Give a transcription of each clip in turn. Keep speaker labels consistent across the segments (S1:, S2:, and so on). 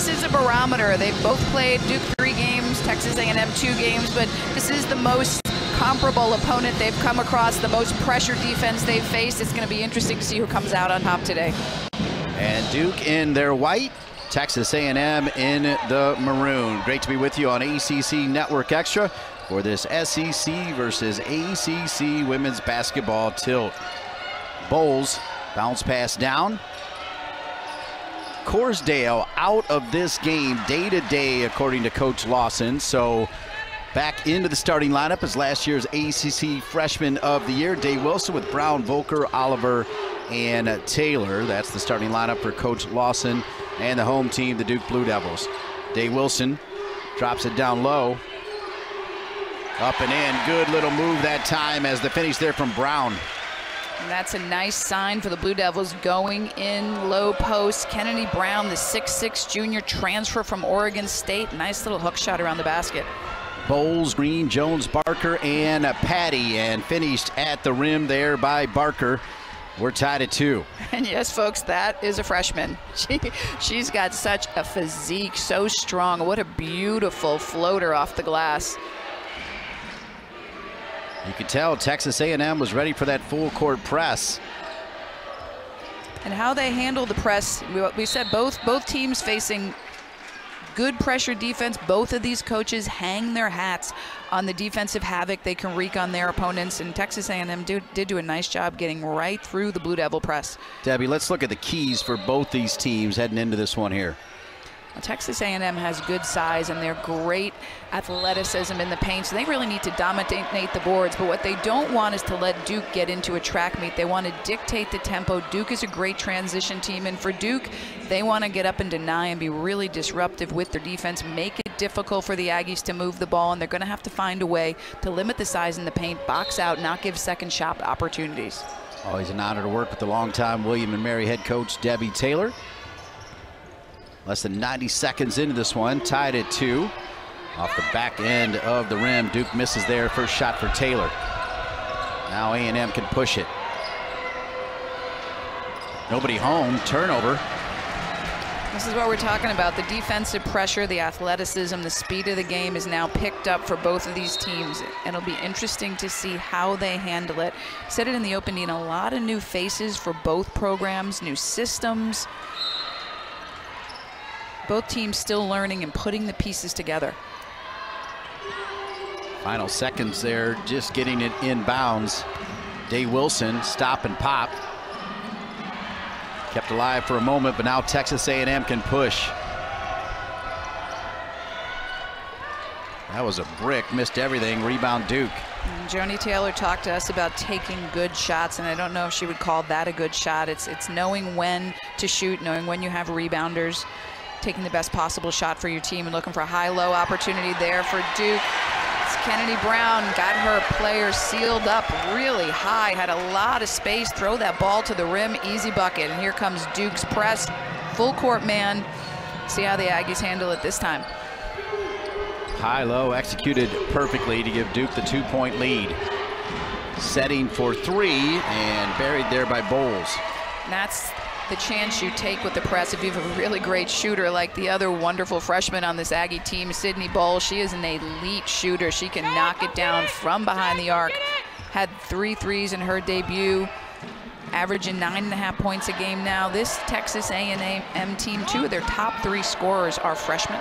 S1: this is a barometer. They've both played Duke three games, Texas A&M two games, but this is the most comparable opponent they've come across, the most pressure defense they've faced. It's going to be interesting to see who comes out on top today.
S2: And Duke in their white, Texas A&M in the maroon. Great to be with you on ACC Network Extra for this SEC versus ACC women's basketball tilt. Bowles bounce pass down. Corsdale out of this game day to day, according to Coach Lawson. So back into the starting lineup as last year's ACC Freshman of the Year. Day Wilson with Brown, Volker, Oliver, and Taylor. That's the starting lineup for Coach Lawson and the home team, the Duke Blue Devils. Day Wilson drops it down low. Up and in. Good little move that time as the finish there from Brown.
S1: And that's a nice sign for the Blue Devils going in low post. Kennedy Brown, the 6'6 junior transfer from Oregon State. Nice little hook shot around the basket.
S2: Bowles, Green, Jones, Barker, and Patty, and finished at the rim there by Barker. We're tied at two.
S1: And yes, folks, that is a freshman. She, she's got such a physique, so strong. What a beautiful floater off the glass.
S2: You could tell Texas A&M was ready for that full court press.
S1: And how they handle the press, we, we said both both teams facing good pressure defense. Both of these coaches hang their hats on the defensive havoc they can wreak on their opponents. And Texas A&M did, did do a nice job getting right through the Blue Devil press.
S2: Debbie, let's look at the keys for both these teams heading into this one here.
S1: Texas A&M has good size and they're great athleticism in the paint, so they really need to dominate the boards. But what they don't want is to let Duke get into a track meet. They want to dictate the tempo. Duke is a great transition team, and for Duke, they want to get up and deny and be really disruptive with their defense, make it difficult for the Aggies to move the ball, and they're going to have to find a way to limit the size in the paint, box out, not give second shot opportunities.
S2: Always an honor to work with the longtime William and Mary head coach Debbie Taylor. Less than 90 seconds into this one, tied at two. Off the back end of the rim, Duke misses there. First shot for Taylor. Now A&M can push it. Nobody home, turnover.
S1: This is what we're talking about. The defensive pressure, the athleticism, the speed of the game is now picked up for both of these teams. And it'll be interesting to see how they handle it. Said it in the opening, a lot of new faces for both programs, new systems, both teams still learning and putting the pieces together.
S2: Final seconds there, just getting it in bounds. Day Wilson, stop and pop. Kept alive for a moment, but now Texas A&M can push. That was a brick, missed everything, rebound Duke.
S1: And Joni Taylor talked to us about taking good shots, and I don't know if she would call that a good shot. It's, it's knowing when to shoot, knowing when you have rebounders taking the best possible shot for your team and looking for a high-low opportunity there for Duke. It's Kennedy Brown got her player sealed up really high, had a lot of space, throw that ball to the rim, easy bucket. And here comes Duke's press, full court man. See how the Aggies handle it this time.
S2: High-low executed perfectly to give Duke the two-point lead. Setting for three and buried there by Bowles.
S1: And that's the chance you take with the press if you have a really great shooter like the other wonderful freshman on this Aggie team, Sydney Bowles. She is an elite shooter. She can knock it down from behind the arc. Had three threes in her debut, averaging nine and a half points a game now. This Texas A&M team, two of their top three scorers are freshmen.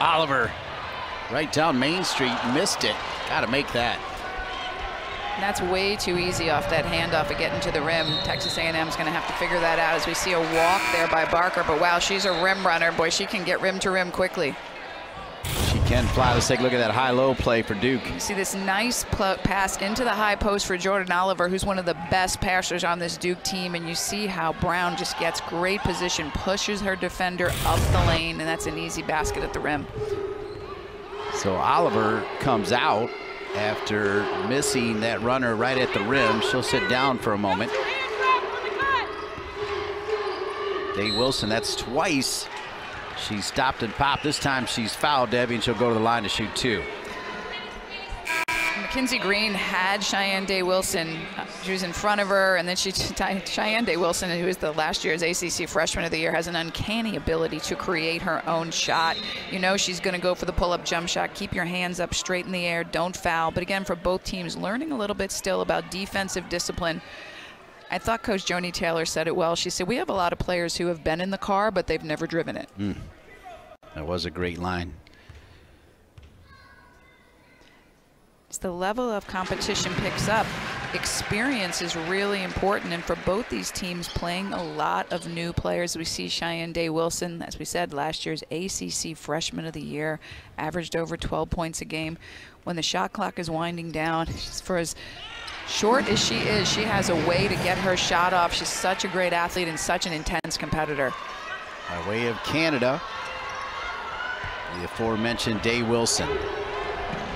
S2: Oliver, right down Main Street, missed it. Got to make that.
S1: That's way too easy off that handoff of getting to the rim. Texas A&M is going to have to figure that out as we see a walk there by Barker. But wow, she's a rim runner. Boy, she can get rim to rim quickly.
S2: She can fly. Let's take a look at that high-low play for Duke.
S1: You see this nice pass into the high post for Jordyn Oliver, who's one of the best passers on this Duke team. And you see how Brown just gets great position, pushes her defender up the lane, and that's an easy basket at the rim.
S2: So Oliver comes out after missing that runner right at the rim. She'll sit down for a moment. Day Wilson, that's twice. She stopped and popped. This time she's fouled, Debbie, and she'll go to the line to shoot two.
S1: Mackenzie Green had Shayeann Day Wilson she was in front of her, and then she Shayeann Day Wilson, who is the last year's ACC Freshman of the Year, has an uncanny ability to create her own shot. You know she's going to go for the pull-up jump shot. Keep your hands up straight in the air. Don't foul. But again, for both teams, learning a little bit still about defensive discipline. I thought Coach Joni Taylor said it well. She said, we have a lot of players who have been in the car, but they've never driven it.
S2: Mm. That was a great line.
S1: As the level of competition picks up, experience is really important. And for both these teams playing a lot of new players, we see Shayeann Day Wilson, as we said, last year's ACC Freshman of the Year, averaged over 12 points a game. When the shot clock is winding down, for as short as she is, she has a way to get her shot off. She's such a great athlete and such an intense competitor.
S2: By way of Canada, the aforementioned Day Wilson.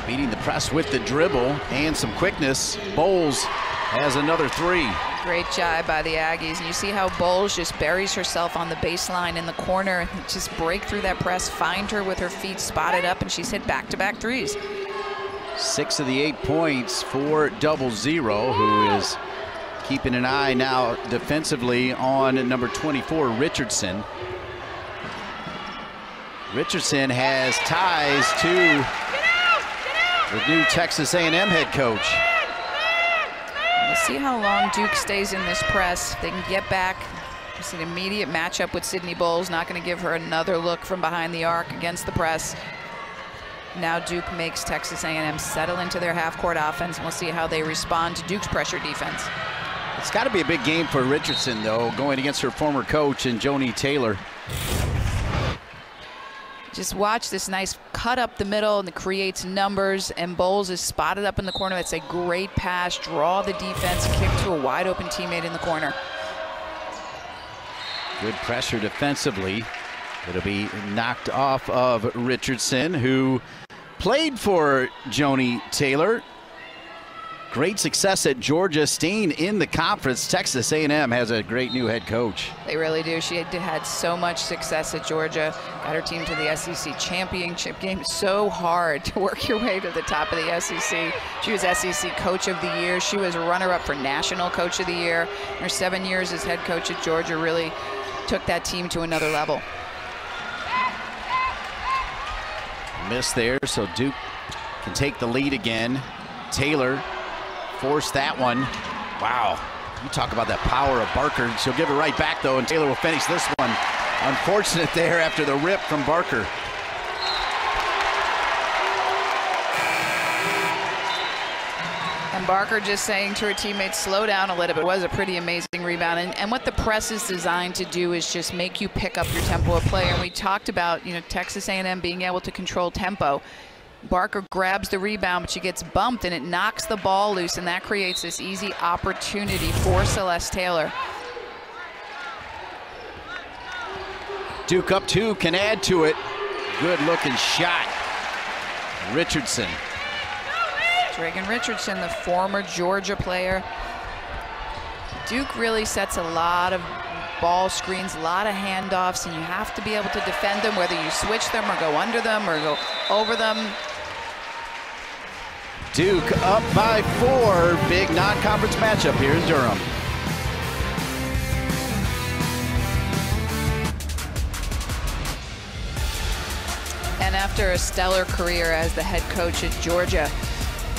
S2: Beating the press with the dribble and some quickness. Bowles has another three.
S1: Great job by the Aggies. And you see how Bowles just buries herself on the baseline in the corner. Just break through that press, find her with her feet spotted up, and she's hit back-to-back -back threes.
S2: Six of the eight points for double zero, who is keeping an eye now defensively on number 24, Richardson. Richardson has ties to the new Texas A&M head coach.
S1: We'll see how long Duke stays in this press. They can get back. It's an immediate matchup with Sydney Bowles. Not going to give her another look from behind the arc against the press. Now Duke makes Texas A&M settle into their half-court offense. We'll see how they respond to Duke's pressure defense.
S2: It's got to be a big game for Richardson, though, going against her former coach and Joni Taylor.
S1: Just watch this nice cut up the middle and it creates numbers and Bowles is spotted up in the corner. That's a great pass, draw the defense, kick to a wide open teammate in the corner.
S2: Good pressure defensively. It'll be knocked off of Richardson, who played for Joni Taylor Great success at Georgia, staying in the conference. Texas A&M has a great new head coach.
S1: They really do. She had, had so much success at Georgia, got her team to the SEC championship game. So hard to work your way to the top of the SEC. She was SEC Coach of the Year. She was runner-up for National Coach of the Year. Her seven years as head coach at Georgia really took that team to another level.
S2: Miss there, so Duke can take the lead again. Taylor force that one. Wow. You talk about that power of Barker. She'll give it right back, though, and Taylor will finish this one. Unfortunate there after the rip from Barker.
S1: And Barker just saying to her teammates, slow down a little bit. It was a pretty amazing rebound. And, and what the press is designed to do is just make you pick up your tempo of play. And we talked about, you know, Texas A&M being able to control tempo. Barker grabs the rebound, but she gets bumped and it knocks the ball loose, and that creates this easy opportunity for Celeste Taylor.
S2: Duke up two, can add to it. Good looking shot. Richardson.
S1: Reigan Richardson, the former Georgia player. Duke really sets a lot of ball screens, a lot of handoffs, and you have to be able to defend them, whether you switch them or go under them or go over them.
S2: Duke up by four. Big non-conference matchup here in Durham.
S1: And after a stellar career as the head coach at Georgia,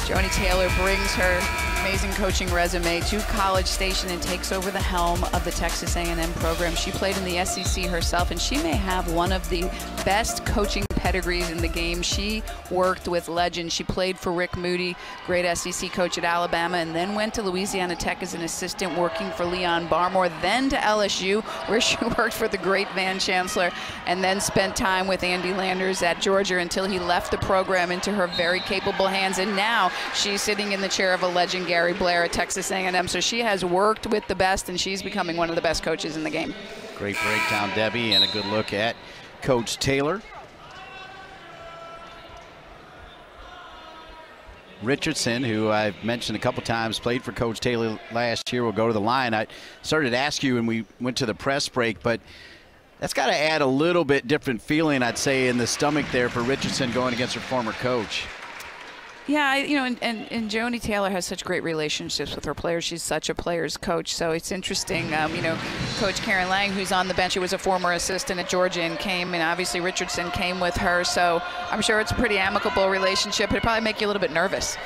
S1: Joni Taylor brings her amazing coaching resume to College Station and takes over the helm of the Texas A&M program. She played in the SEC herself, and she may have one of the best coaching pedigrees in the game. She worked with legends. She played for Rick Moody, great SEC coach at Alabama, and then went to Louisiana Tech as an assistant working for Leon Barmore, then to LSU, where she worked for the great Van Chancellor, and then spent time with Andy Landers at Georgia until he left the program into her very capable hands. And now she's sitting in the chair of a legend, Gary Blair at Texas A&M. So she has worked with the best, and she's becoming one of the best coaches in the game.
S2: Great breakdown, Debbie, and a good look at Coach Taylor. Richardson, who I've mentioned a couple times, played for Coach Taylor last year, will go to the line. I started to ask you when we went to the press break, but that's got to add a little bit different feeling, I'd say, in the stomach there for Richardson going against her former coach.
S1: Yeah, you know, and, and, and Joni Taylor has such great relationships with her players. She's such a player's coach, so it's interesting. Um, you know, Coach Karen Lang, who's on the bench, who was a former assistant at Georgia and came, and obviously Richardson came with her, so I'm sure it's a pretty amicable relationship. It'd probably make you a little bit nervous.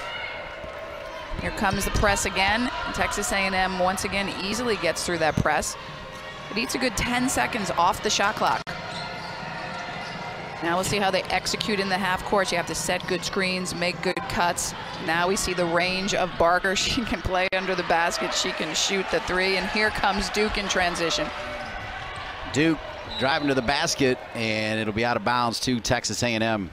S1: Here comes the press again. Texas A&M once again easily gets through that press. It eats a good 10 seconds off the shot clock. Now we'll see how they execute in the half court. You have to set good screens, make good cuts. Now we see the range of Barker. She can play under the basket. She can shoot the three. And here comes Duke in transition.
S2: Duke driving to the basket, and it'll be out of bounds to Texas A&M.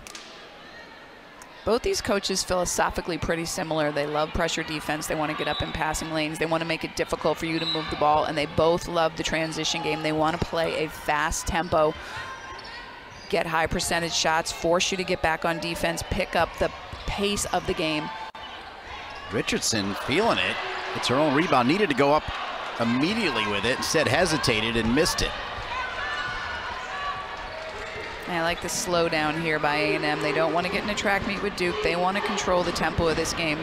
S1: Both these coaches philosophically pretty similar. They love pressure defense. They want to get up in passing lanes. They want to make it difficult for you to move the ball, and they both love the transition game. They want to play a fast tempo get high percentage shots, force you to get back on defense, pick up the pace of the game.
S2: Richardson feeling it. It's her own rebound. Needed to go up immediately with it. Instead hesitated and missed it.
S1: I like the slowdown here by A&M. They don't want to get in a track meet with Duke. They want to control the tempo of this game.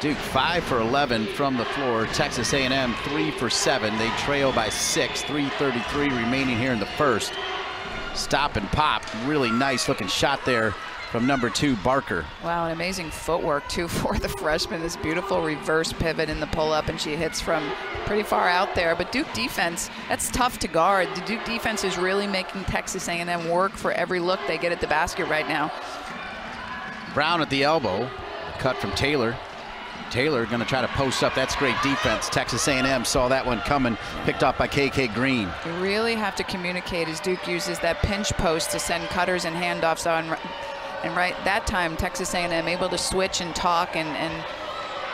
S2: Duke five for 11 from the floor. Texas A&M three for seven. They trail by six. 3:33 remaining here in the first. Stop and pop. Really nice looking shot there from number two Barker.
S1: Wow, an amazing footwork too for the freshman. This beautiful reverse pivot in the pull up, and she hits from pretty far out there. But Duke defense, that's tough to guard. The Duke defense is really making Texas A&M work for every look they get at the basket right now.
S2: Brown at the elbow. Cut from Taylor. Taylor going to try to post up. That's great defense. Texas A&M saw that one coming, picked off by KK Green.
S1: You really have to communicate as Duke uses that pinch post to send cutters and handoffs on. And right that time, Texas A&M able to switch and talk and, and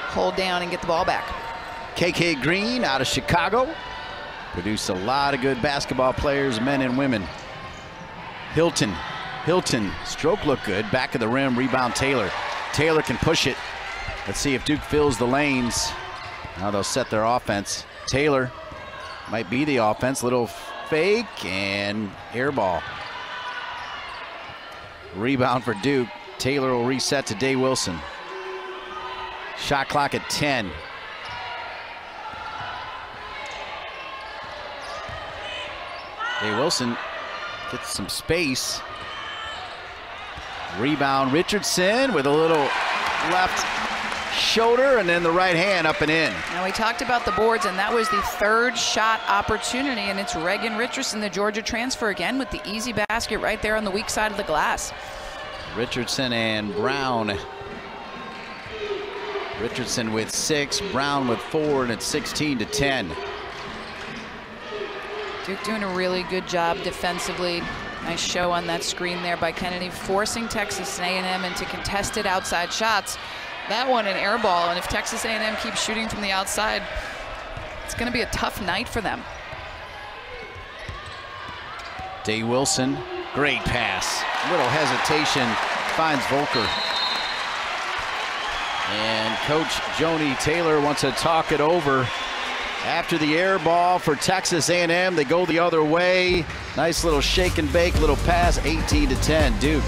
S1: hold down and get the ball back.
S2: KK Green out of Chicago. Produced a lot of good basketball players, men and women. Hilton. Hilton, stroke look good. Back of the rim, rebound Taylor. Taylor can push it. Let's see if Duke fills the lanes. Now they'll set their offense. Taylor might be the offense. Little fake and air ball. Rebound for Duke. Taylor will reset to Day Wilson. Shot clock at 10. Day Wilson gets some space. Rebound Richardson with a little left shoulder and then the right hand up and in.
S1: Now we talked about the boards and that was the third shot opportunity and it's Reigan Richardson, the Georgia transfer again with the easy basket right there on the weak side of the glass.
S2: Richardson and Brown. Richardson with six, Brown with four, and it's 16 to 10.
S1: Duke doing a really good job defensively. Nice show on that screen there by Kennedy, forcing Texas A&M into contested outside shots. That one an air ball, and if Texas A&M keeps shooting from the outside, it's going to be a tough night for them.
S2: Day Wilson, great pass. Little hesitation, finds Volker. And Coach Joni Taylor wants to talk it over. After the air ball for Texas A&M, they go the other way. Nice little shake and bake, little pass, 18 to 10, Duke.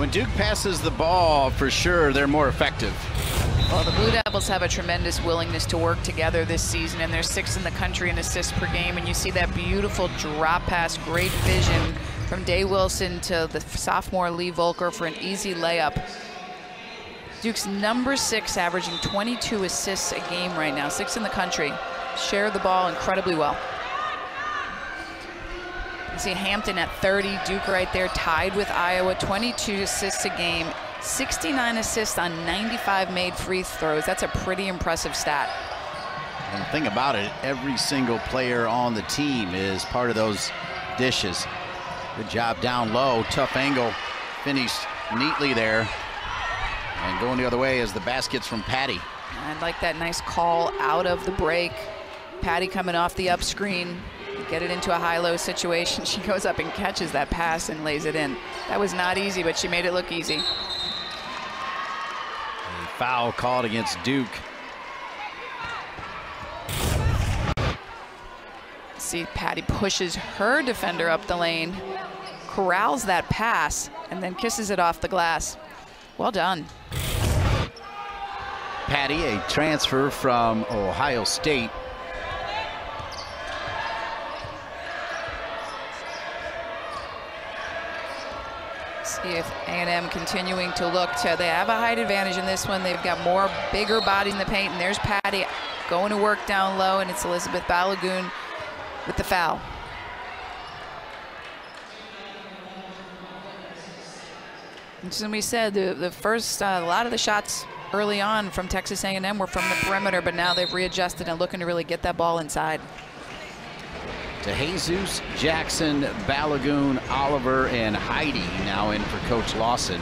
S2: When Duke passes the ball, for sure, they're more effective.
S1: Well, the Blue Devils have a tremendous willingness to work together this season, and they're sixth in the country in assists per game. And you see that beautiful drop pass, great vision from Day Wilson to the sophomore Lee Volker for an easy layup. Duke's number six, averaging 22 assists a game right now, sixth in the country. Share the ball incredibly well. You see Hampton at 30, Duke right there, tied with Iowa, 22 assists a game, 69 assists on 95 made free throws. That's a pretty impressive stat.
S2: And the thing about it, every single player on the team is part of those dishes. Good job down low, tough angle, finished neatly there. And going the other way is the baskets from Patty.
S1: I like that nice call out of the break. Patty coming off the up screen, get it into a high-low situation. She goes up and catches that pass and lays it in. That was not easy, but she made it look easy.
S2: A foul called against Duke.
S1: See, Patty pushes her defender up the lane, corrals that pass, and then kisses it off the glass. Well done.
S2: Patty, a transfer from Ohio State.
S1: If A&M continuing to look to, they have a height advantage in this one. They've got more bigger body in the paint, and there's Patty going to work down low, and it's Elizabeth Balogun with the foul. And as we said, the, the first, uh, a lot of the shots early on from Texas A&M were from the perimeter, but now they've readjusted and looking to really get that ball inside.
S2: DeJesus, Jackson, Balogun, Oliver, and Heide now in for Coach Lawson.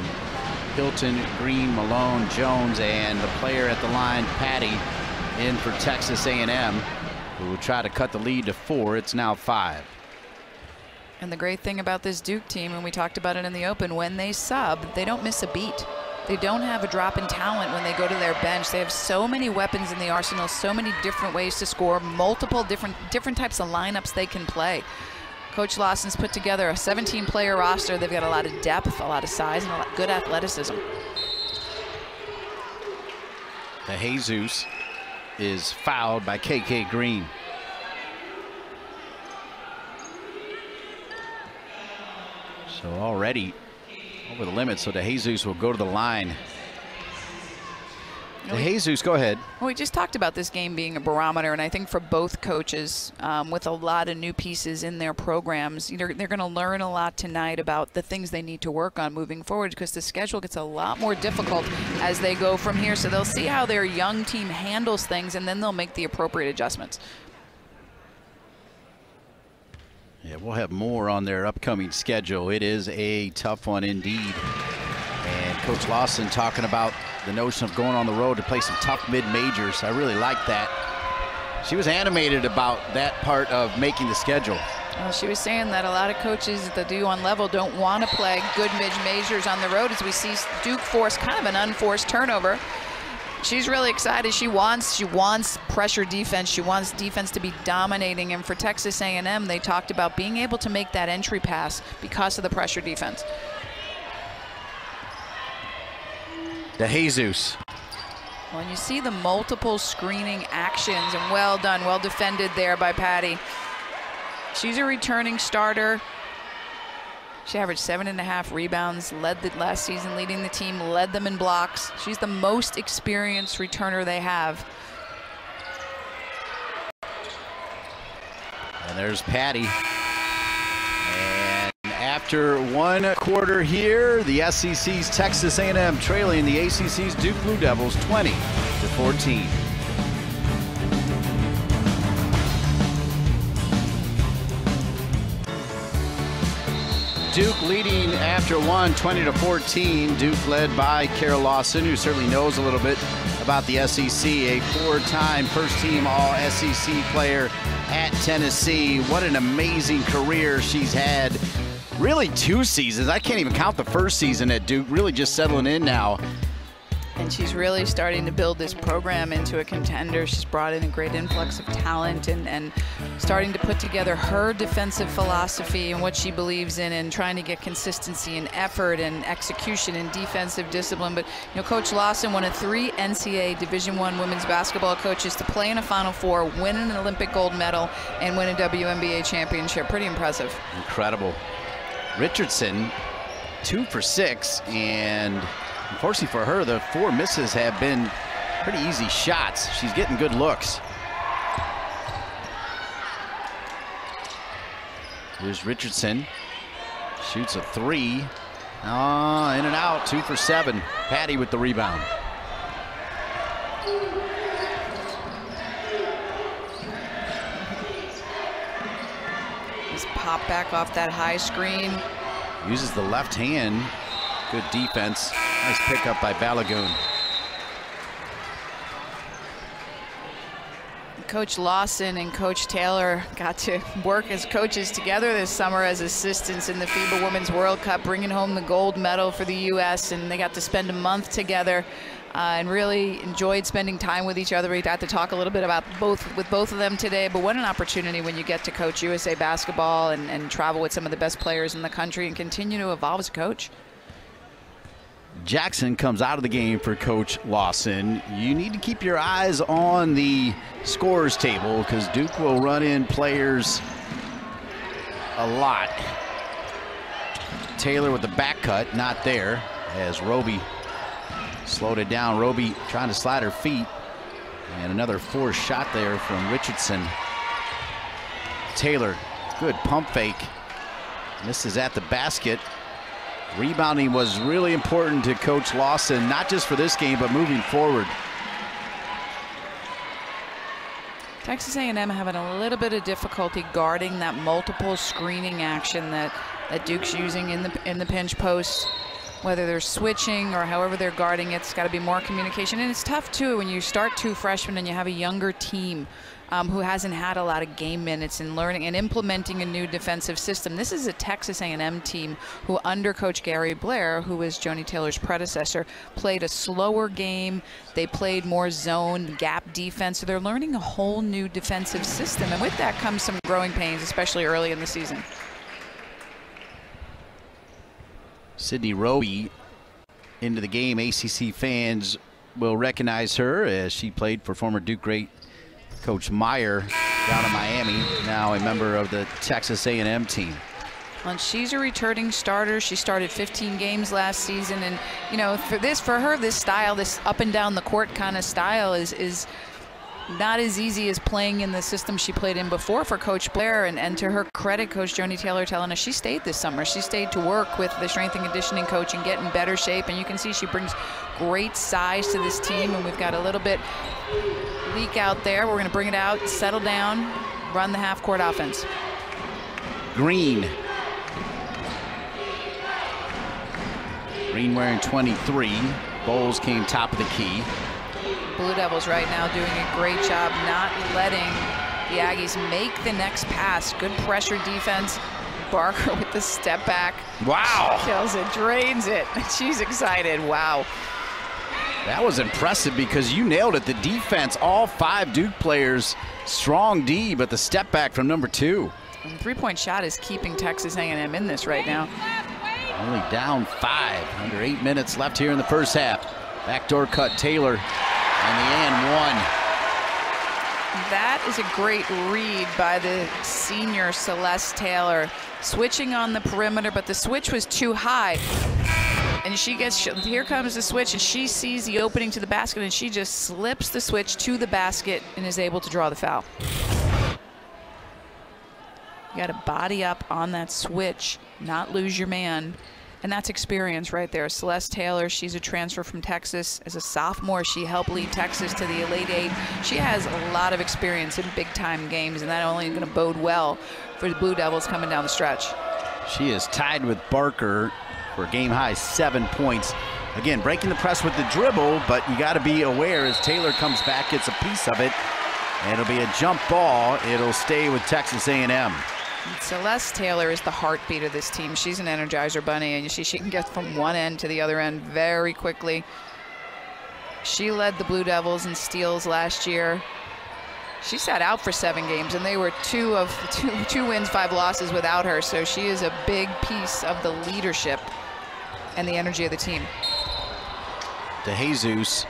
S2: Hilton, Green, Malone, Jones, and the player at the line, Patty, in for Texas A&M, who will try to cut the lead to four. It's now five.
S1: And the great thing about this Duke team, and we talked about it in the open, when they sub, they don't miss a beat. They don't have a drop in talent when they go to their bench. They have so many weapons in the arsenal, so many different ways to score, multiple different different types of lineups they can play. Coach Lawson's put together a 17-player roster. They've got a lot of depth, a lot of size, and a lot good athleticism.
S2: DeJesus is fouled by KK Green. So already over the limit, so DeJesus will go to the line. DeJesus, go ahead.
S1: Well, we just talked about this game being a barometer, and I think for both coaches, um, with a lot of new pieces in their programs, they're, they're going to learn a lot tonight about the things they need to work on moving forward because the schedule gets a lot more difficult as they go from here. So they'll see how their young team handles things, and then they'll make the appropriate adjustments.
S2: Yeah, we'll have more on their upcoming schedule. It is a tough one indeed. And Coach Lawson talking about the notion of going on the road to play some tough mid-majors. I really like that. She was animated about that part of making the schedule.
S1: Well, she was saying that a lot of coaches that do on level don't want to play good mid-majors on the road as we see Duke force kind of an unforced turnover she's really excited. She wants she wants pressure defense. She wants defense to be dominating. And for Texas A&M, they talked about being able to make that entry pass because of the pressure defense.
S2: DeJesus.
S1: When you see the multiple screening actions, and well done, well defended there by Patty. She's a returning starter. She averaged seven and a half rebounds, led the last season, leading the team, led them in blocks. She's the most experienced returner they have.
S2: And there's Patty. And after one quarter here, the SEC's Texas A&M trailing the ACC's Duke Blue Devils 20 to 14. Duke leading after one, 20 to 14. Duke led by Kara Lawson, who certainly knows a little bit about the SEC, a four-time first-team All-SEC player at Tennessee. What an amazing career she's had. Really two seasons. I can't even count the first season at Duke. Really just settling in now
S1: and she's really starting to build this program into a contender. She's brought in a great influx of talent and, and starting to put together her defensive philosophy and what she believes in and trying to get consistency and effort and execution and defensive discipline. But, you know, Coach Lawson, one of three NCAA Division One women's basketball coaches to play in a Final Four, win an Olympic gold medal, and win a WNBA championship. Pretty impressive.
S2: Incredible. Richardson, two for six, and Unfortunately for her, the four misses have been pretty easy shots. She's getting good looks. Here's Richardson. Shoots a three. Oh, in and out, two for seven. Patty with the rebound.
S1: Just pop back off that high screen.
S2: Uses the left hand. Good defense. Nice pickup by Balogun.
S1: Coach Lawson and Coach Taylor got to work as coaches together this summer as assistants in the FIBA Women's World Cup, bringing home the gold medal for the U.S. And they got to spend a month together uh, and really enjoyed spending time with each other. We got to talk a little bit about both with both of them today. But what an opportunity when you get to coach USA basketball and, and travel with some of the best players in the country and continue to evolve as a coach.
S2: Jackson comes out of the game for Coach Lawson. You need to keep your eyes on the scores table because Duke will run in players a lot. Taylor with the back cut, not there, as Roby slowed it down. Roby trying to slide her feet. And another forced shot there from Richardson. Taylor, good pump fake. Misses at the basket. Rebounding was really important to Coach Lawson, not just for this game, but moving forward.
S1: Texas A&M having a little bit of difficulty guarding that multiple screening action that, that Duke's using in the in the pinch post. Whether they're switching or however they're guarding it, it's got to be more communication. And it's tough too when you start two freshmen and you have a younger team um, who hasn't had a lot of game minutes and learning and implementing a new defensive system. This is a Texas A&M team who, under Coach Gary Blair, who was Joni Taylor's predecessor, played a slower game. They played more zone gap defense. So they're learning a whole new defensive system, and with that comes some growing pains, especially early in the season.
S2: Sydney Roby into the game. ACC fans will recognize her as she played for former Duke great Coach Meier down in Miami, now a member of the Texas A&M team.
S1: And she's a returning starter. She started 15 games last season, and you know, for this, for her, this style, this up and down the court kind of style, is is not as easy as playing in the system she played in before for Coach Blair. And, and to her credit, Coach Joni Taylor telling us she stayed this summer. She stayed to work with the strength and conditioning coach and get in better shape. And you can see she brings great size to this team. And we've got a little bit leak out there. We're going to bring it out, settle down, run the half court offense.
S2: Green. Green wearing 23. Bowles came top of the key.
S1: Blue Devils right now doing a great job not letting the Aggies make the next pass. Good pressure defense. Barker with the step back.
S2: Wow.
S1: Kills it, drains it. She's excited. Wow.
S2: That was impressive because you nailed it. The defense, all five Duke players, strong D, but the step back from number two.
S1: Three-point shot is keeping Texas A&M in this right now.
S2: Only down five, under eight minutes left here in the first half. Backdoor cut Taylor and the and one.
S1: That is a great read by the senior Celeste Taylor. Switching on the perimeter, but the switch was too high. And she gets, here comes the switch, and she sees the opening to the basket, and she just slips the switch to the basket and is able to draw the foul. You got to body up on that switch, not lose your man. And that's experience right there. Celeste Taylor, she's a transfer from Texas. As a sophomore, she helped lead Texas to the Elite Eight. She has a lot of experience in big-time games, and that only going to bode well for the Blue Devils coming down the stretch.
S2: She is tied with Barker for game-high seven points. Again, breaking the press with the dribble, but you got to be aware as Taylor comes back, gets a piece of it, and it'll be a jump ball. It'll stay with Texas A&M.
S1: Celeste Taylor is the heartbeat of this team. She's an energizer bunny, and you see she can get from one end to the other end very quickly. She led the Blue Devils in steals last year. She sat out for seven games, and they were two of two, two wins, five losses without her. So she is a big piece of the leadership and the energy of the team.
S2: DeJesus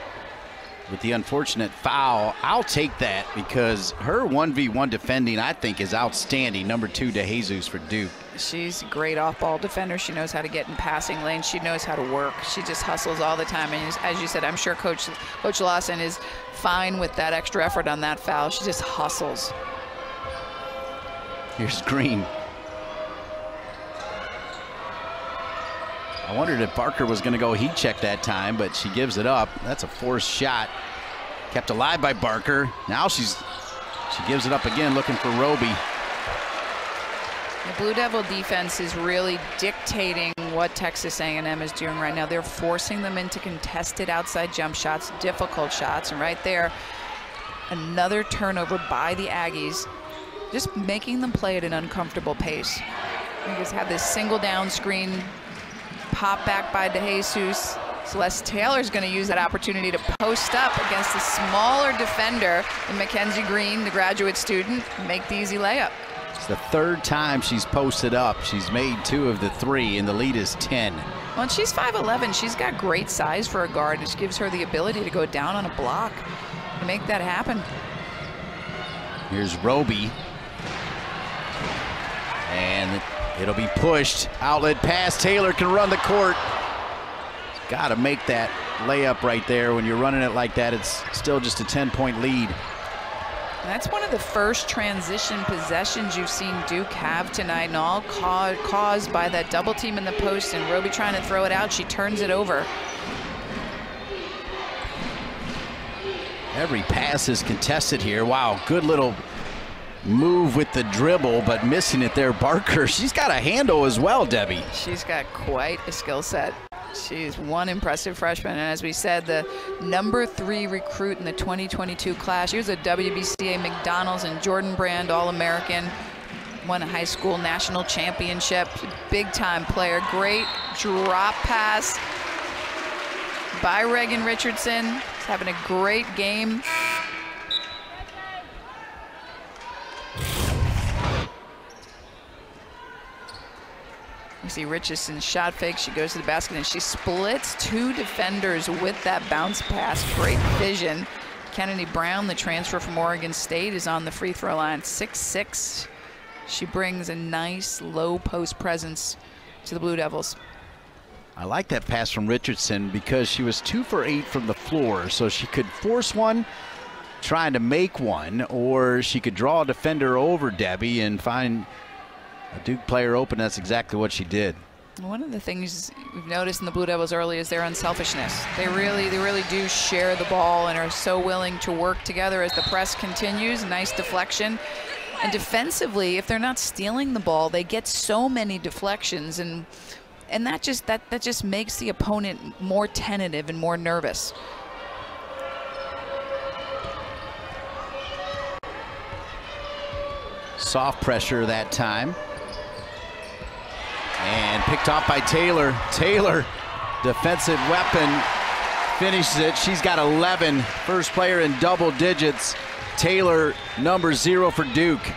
S2: with the unfortunate foul. I'll take that because her 1v1 defending, I think, is outstanding. Number two, DeJesus for Duke.
S1: She's a great off-ball defender. She knows how to get in passing lanes. She knows how to work. She just hustles all the time. And as you said, I'm sure Coach, Coach Lawson is fine with that extra effort on that foul. She just hustles.
S2: Here's Green. I wondered if Barker was going to go heat check that time, but she gives it up. That's a forced shot. Kept alive by Barker. Now she's she gives it up again, looking for Roby.
S1: The Blue Devil defense is really dictating what Texas A&M is doing right now. They're forcing them into contested outside jump shots, difficult shots, and right there, another turnover by the Aggies, just making them play at an uncomfortable pace. We just have this single down screen, pop back by DeJesus. Celeste Taylor's going to use that opportunity to post up against a smaller defender in Mackenzie Green, the graduate student, make the easy layup.
S2: It's the third time she's posted up. She's made two of the three, and the lead is 10.
S1: Well, she's 5'11". She's got great size for a guard, which gives her the ability to go down on a block and make that happen.
S2: Here's Roby. And it'll be pushed. Outlet pass. Taylor can run the court. Got to make that layup right there. When you're running it like that, it's still just a 10-point lead.
S1: That's one of the first transition possessions you've seen Duke have tonight, and all ca caused by that double team in the post and Roby trying to throw it out. She turns it over.
S2: Every pass is contested here. Wow, good little move with the dribble, but missing it there. Barker, she's got a handle as well, Debbie.
S1: She's got quite a skill set. She's one impressive freshman, and as we said, the number three recruit in the 2022 class. She was a WBCA McDonald's and Jordan Brand All-American, won a high school national championship, big-time player, great drop pass by Reigan Richardson. She's having a great game. You see Richardson shot fake. She goes to the basket and she splits two defenders with that bounce pass. Great vision. Kennedy Brown, the transfer from Oregon State, is on the free throw line. 6-6. She brings a nice low post presence to the Blue Devils.
S2: I like that pass from Richardson because she was two for eight from the floor, so she could force one trying to make one, or she could draw a defender over Debbie and find a Duke player open. That's exactly what she did.
S1: One of the things we've noticed in the Blue Devils early is their unselfishness. They really, they really do share the ball and are so willing to work together as the press continues. Nice deflection. And defensively, if they're not stealing the ball, they get so many deflections, and and that just that that just makes the opponent more tentative and more nervous.
S2: Soft pressure that time. And picked off by Taylor. Taylor, defensive weapon, finishes it. She's got 11. First player in double digits. Taylor, number zero for Duke.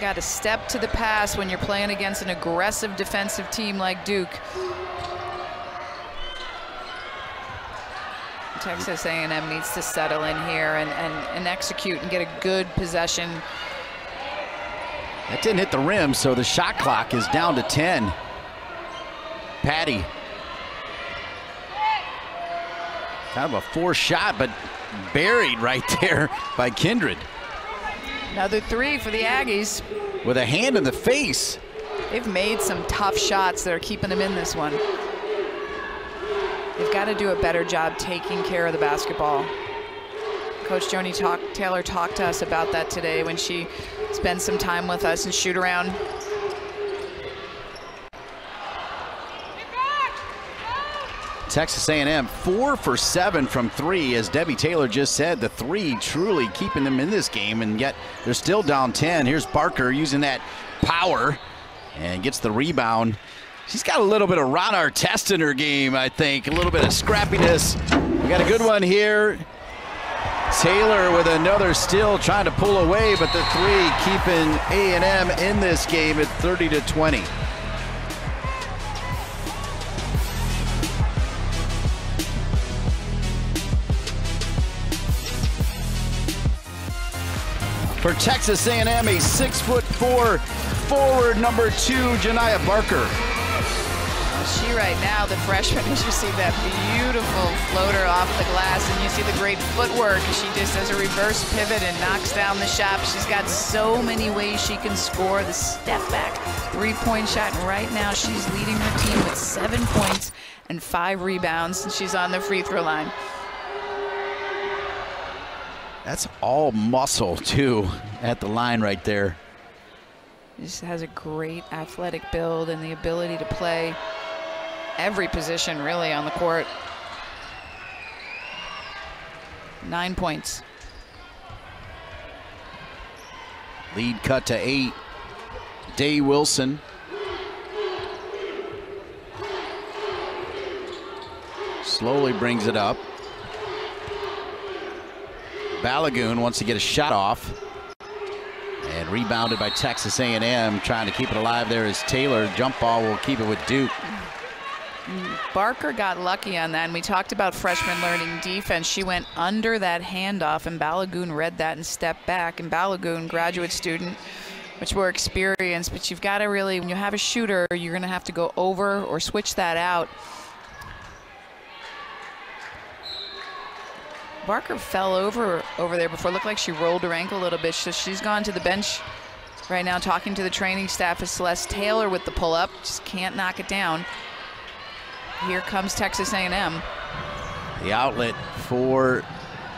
S1: Got to step to the pass when you're playing against an aggressive defensive team like Duke. Texas A&M needs to settle in here and, and, and execute and get a good possession.
S2: That didn't hit the rim, so the shot clock is down to 10. Patty. Kind of a forced shot, but buried right there by Kindred.
S1: Another three for the Aggies.
S2: With a hand in the face.
S1: They've made some tough shots that are keeping them in this one. They've got to do a better job taking care of the basketball. Coach Joni talk, Taylor talked to us about that today when she spent some time with us and shoot around
S2: Texas A&M four for seven from three. As Debbie Taylor just said, the three truly keeping them in this game, and yet they're still down 10. Here's Barker using that power and gets the rebound. She's got a little bit of Ron Artest in her game, I think. A little bit of scrappiness. We got a good one here. Taylor with another still trying to pull away, but the three keeping A&M in this game at 30 to 20. For Texas A&M, a six foot four forward number two, Janiah Barker.
S1: She right now, the freshman, as you see that beautiful floater off the glass, and you see the great footwork. She just does a reverse pivot and knocks down the shot. She's got so many ways she can score. The step back three-point shot, and right now she's leading her team with seven points and five rebounds, and she's on the free throw line.
S2: That's all muscle, too, at the line right there.
S1: Just has a great athletic build and the ability to play every position, really, on the court. Nine points.
S2: Lead cut to eight. Day Wilson. Slowly brings it up. Balogun wants to get a shot off. And rebounded by Texas A&M, trying to keep it alive there is Taylor. Jump ball will keep it with Duke.
S1: Barker got lucky on that, and we talked about freshman learning defense. She went under that handoff, and Balogun read that and stepped back. And Balogun, graduate student, much more experienced, but you've got to really, when you have a shooter, you're going to have to go over or switch that out. Barker fell over over there before. Looked like she rolled her ankle a little bit. So she's gone to the bench right now talking to the training staff is Celeste Taylor with the pull-up. Just can't knock it down. Here comes Texas A&M.
S2: The outlet for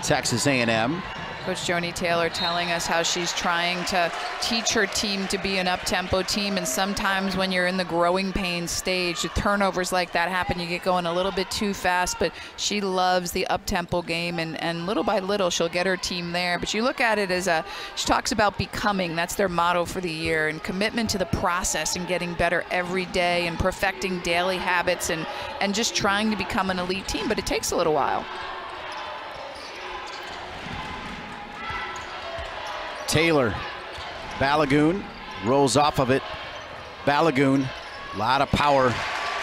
S2: Texas A&M.
S1: Coach Joni Taylor telling us how she's trying to teach her team to be an up-tempo team, and sometimes when you're in the growing pain stage, the turnovers like that happen. You get going a little bit too fast, but she loves the up-tempo game, and, and little by little, she'll get her team there. But you look at it as a, she talks about becoming. That's their motto for the year, and commitment to the process and getting better every day and perfecting daily habits and, and just trying to become an elite team, but it takes a little while.
S2: Taylor. Balogun rolls off of it. Balogun, a lot of power.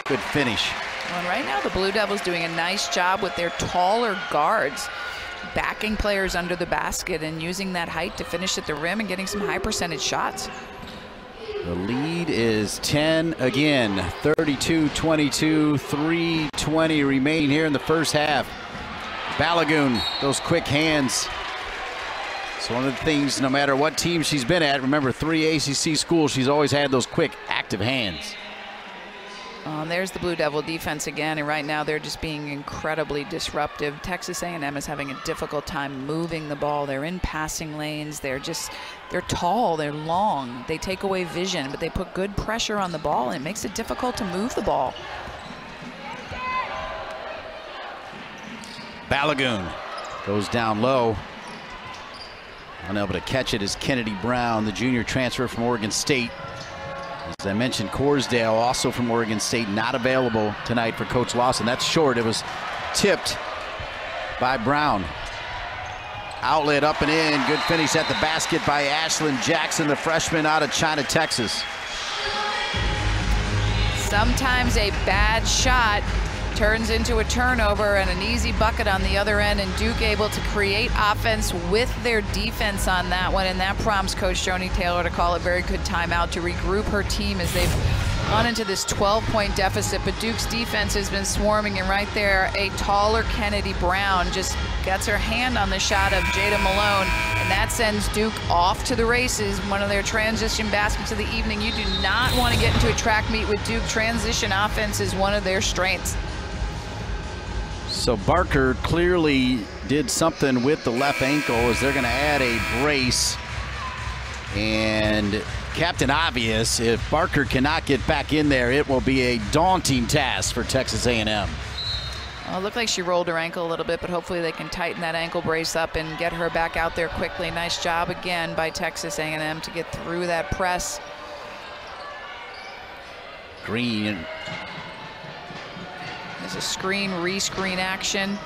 S2: Good finish.
S1: Well, right now the Blue Devils doing a nice job with their taller guards, backing players under the basket and using that height to finish at the rim and getting some high percentage shots.
S2: The lead is 10 again, 32-22, 3.20 remaining here in the first half. Balogun, those quick hands it's one of the things, no matter what team she's been at, remember three ACC schools, she's always had those quick, active hands.
S1: Um, there's the Blue Devil defense again, and right now they're just being incredibly disruptive. Texas A&M is having a difficult time moving the ball. They're in passing lanes. They're just, they're tall, they're long. They take away vision, but they put good pressure on the ball, and it makes it difficult to move the ball.
S2: Balogun goes down low. Unable to catch it is Kennedy Brown, the junior transfer from Oregon State. As I mentioned, Corosdale, also from Oregon State, not available tonight for Coach Lawson. That's short. It was tipped by Brown. Outlet up and in. Good finish at the basket by Ashlon Jackson, the freshman out of China, Texas.
S1: Sometimes a bad shot turns into a turnover and an easy bucket on the other end and Duke able to create offense with their defense on that one and that prompts Coach Joni Taylor to call a very good timeout to regroup her team as they've gone into this 12-point deficit, but Duke's defense has been swarming, and right there, a taller Kennedy Brown just gets her hand on the shot of Jada Malone, and that sends Duke off to the races, one of their transition baskets of the evening. You do not want to get into a track meet with Duke. Transition offense is one of their strengths.
S2: So Barker clearly did something with the left ankle as they're going to add a brace. And Captain Obvious, if Barker cannot get back in there, it will be a daunting task for Texas A&M.
S1: Well, it looked like she rolled her ankle a little bit, but hopefully they can tighten that ankle brace up and get her back out there quickly. Nice job again by Texas A&M to get through that press.
S2: Green
S1: there's a screen, re-screen action.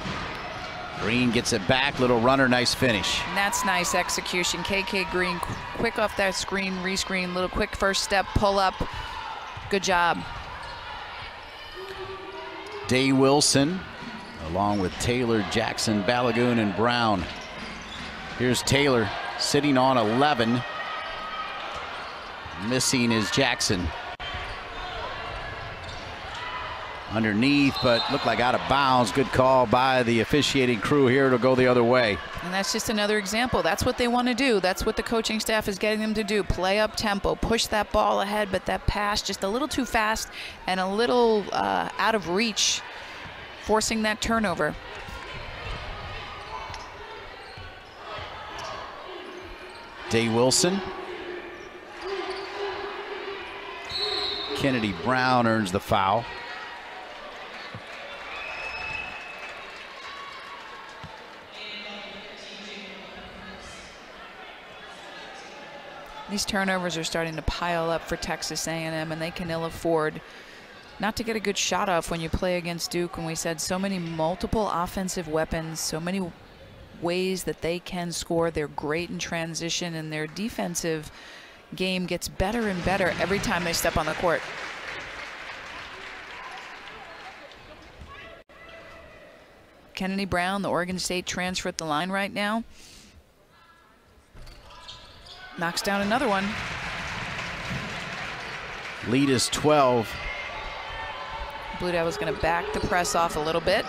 S2: Green gets it back, little runner, nice finish.
S1: And that's nice execution. KK Green, quick off that screen, re-screen, little quick first step, pull up. Good job.
S2: Day Wilson, along with Taylor, Jackson, Balogun, and Brown. Here's Taylor sitting on 11. Missing is Jackson underneath, but looked like out of bounds. Good call by the officiating crew here It'll go the other way.
S1: And that's just another example. That's what they want to do. That's what the coaching staff is getting them to do. Play up tempo, push that ball ahead, but that pass just a little too fast and a little uh, out of reach, forcing that turnover.
S2: Day Wilson. Kennedy Brown earns the foul.
S1: These turnovers are starting to pile up for Texas A&M, and they can ill afford not to get a good shot off when you play against Duke. And we said so many multiple offensive weapons, so many ways that they can score. They're great in transition, and their defensive game gets better and better every time they step on the court. Kennedy Brown, the Oregon State transfer at the line right now. Knocks down another one.
S2: Lead is 12.
S1: Blue Devils going to back the press off a little bit.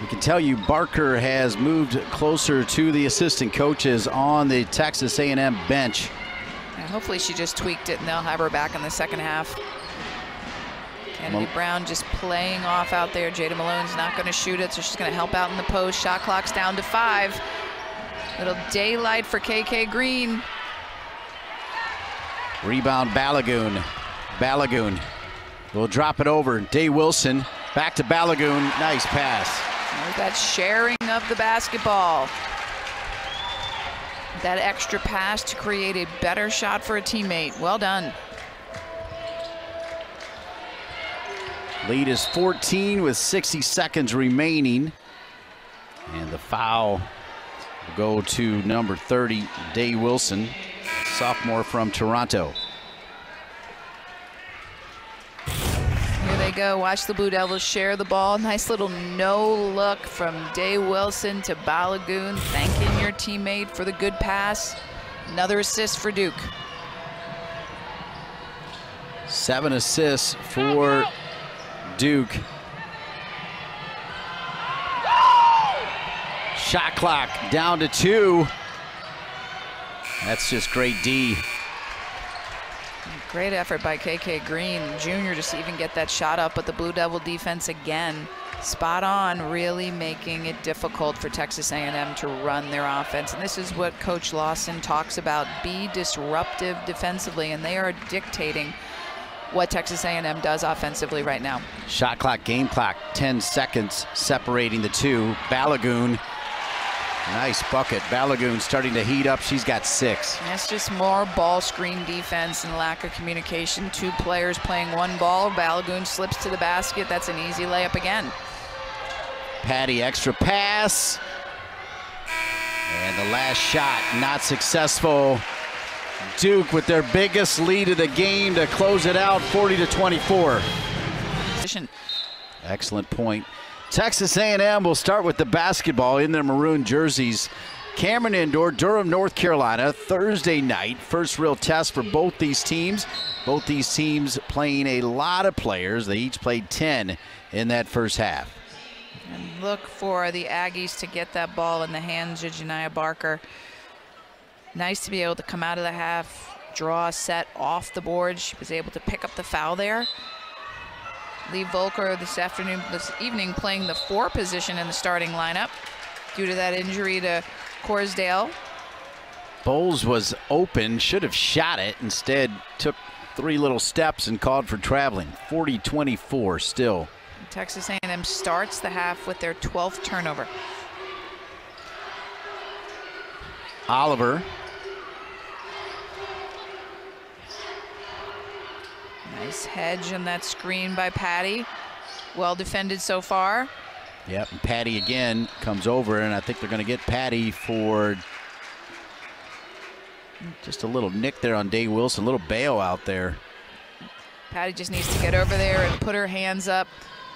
S2: We can tell you Barker has moved closer to the assistant coaches on the Texas A&M bench.
S1: And hopefully she just tweaked it and they'll have her back in the second half. Kennedy Mal Brown just playing off out there. Jada Malone's not going to shoot it, so she's going to help out in the post. Shot clock's down to five. Little daylight for KK Green.
S2: Rebound Balogun. Balogun will drop it over. Day Wilson back to Balogun. Nice pass.
S1: There's that sharing of the basketball. That extra pass to create a better shot for a teammate. Well done.
S2: Lead is 14 with 60 seconds remaining. And the foul go to number 30, Day Wilson, sophomore from Toronto.
S1: Here they go. Watch the Blue Devils share the ball. Nice little no look from Day Wilson to Balogun, thanking your teammate for the good pass. Another assist for Duke.
S2: Seven assists for Duke. Shot clock down to two. That's just great D.
S1: Great effort by KK Green Jr. just to even get that shot up, but the Blue Devil defense again, spot on, really making it difficult for Texas A&M to run their offense. And this is what Coach Lawson talks about, be disruptive defensively, and they are dictating what Texas A&M does offensively right now.
S2: Shot clock, game clock, 10 seconds separating the two. Balogun Nice bucket. Balogun starting to heat up. She's got six.
S1: That's just more ball screen defense and lack of communication. Two players playing one ball. Balogun slips to the basket. That's an easy layup again.
S2: Patty extra pass. And the last shot not successful. Duke with their biggest lead of the game to close it out 40 to 24. Excellent point. Texas A&M will start with the basketball in their maroon jerseys. Cameron Indoor, Durham, North Carolina, Thursday night. First real test for both these teams. Both these teams playing a lot of players. They each played 10 in that first half.
S1: And look for the Aggies to get that ball in the hands of Janiah Barker. Nice to be able to come out of the half, draw a set off the board. She was able to pick up the foul there. Lee Volker this afternoon, this evening, playing the four position in the starting lineup due to that injury to Corosdale.
S2: Bowles was open, should have shot it. Instead, took three little steps and called for traveling. 40-24 still.
S1: Texas A&M starts the half with their 12th turnover.
S2: Oliver
S1: Nice hedge on that screen by Patty. Well defended so far.
S2: Yep, and Patty again comes over, and I think they're going to get Patty for just a little nick there on Day Wilson, a little bail out there.
S1: Patty just needs to get over there and put her hands up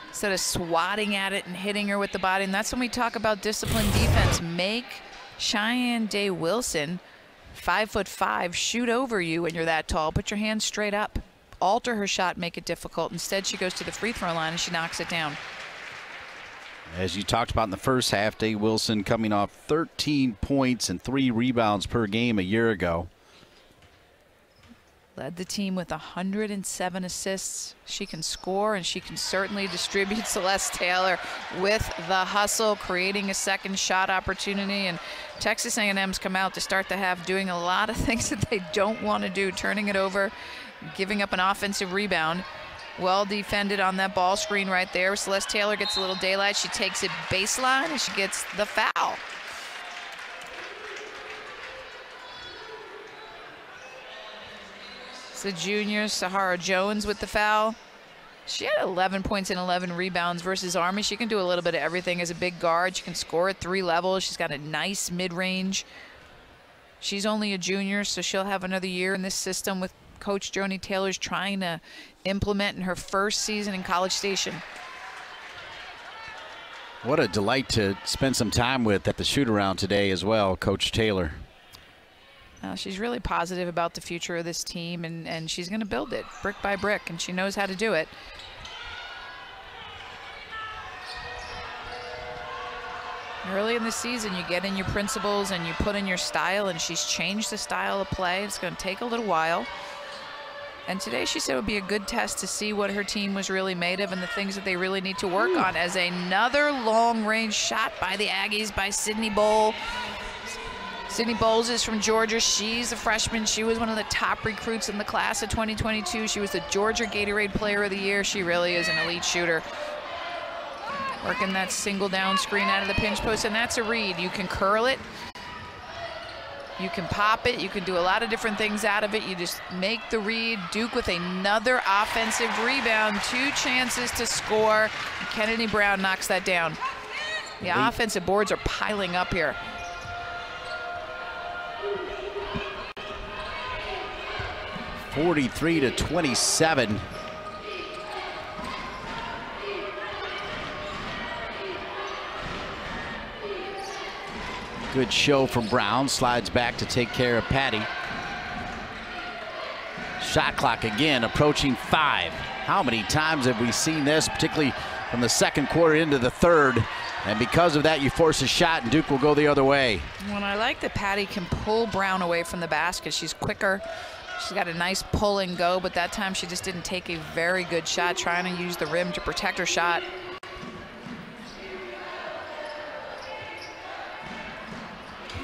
S1: instead of swatting at it and hitting her with the body. And that's when we talk about disciplined defense. Make Shayeann Day Wilson, five foot five, shoot over you when you're that tall. Put your hands straight up alter her shot, make it difficult. Instead, she goes to the free throw line and she knocks it down.
S2: As you talked about in the first half, Day Wilson coming off 13 points and three rebounds per game a year ago.
S1: Led the team with 107 assists. She can score and she can certainly distribute Celeste Taylor with the hustle, creating a second shot opportunity. And Texas A&M's come out to start the half doing a lot of things that they don't want to do, turning it over giving up an offensive rebound. Well defended on that ball screen right there. Celeste Taylor gets a little daylight. She takes it baseline and she gets the foul. It's the junior, Sahara Jones with the foul. She had 11 points and 11 rebounds versus Army. She can do a little bit of everything as a big guard. She can score at three levels. She's got a nice mid-range. She's only a junior, so she'll have another year in this system with Coach Joni Taylor's trying to implement in her first season in College Station.
S2: What a delight to spend some time with at the shoot around today as well, Coach Taylor.
S1: Uh, she's really positive about the future of this team, and, and she's going to build it brick by brick, and she knows how to do it. Early in the season, you get in your principles and you put in your style, and she's changed the style of play. It's going to take a little while. And today she said it would be a good test to see what her team was really made of and the things that they really need to work on as another long range shot by the Aggies by Sydney Bowl. Sydney Bowles is from Georgia. She's a freshman. She was one of the top recruits in the class of 2022. She was the Georgia Gatorade Player of the Year. She really is an elite shooter. Working that single down screen out of the pinch post, and that's a read. You can curl it, you can pop it. You can do a lot of different things out of it. You just make the read. Duke with another offensive rebound. Two chances to score. Kennedy Brown knocks that down. The Late. offensive boards are piling up here.
S2: Forty-three to twenty-seven. Good show from Brown. Slides back to take care of Patty. Shot clock again approaching five. How many times have we seen this, particularly from the second quarter into the third? And because of that, you force a shot, and Duke will go the other way.
S1: Well, I like that Patty can pull Brown away from the basket. She's quicker. She's got a nice pull and go, but that time she just didn't take a very good shot, trying to use the rim to protect her shot.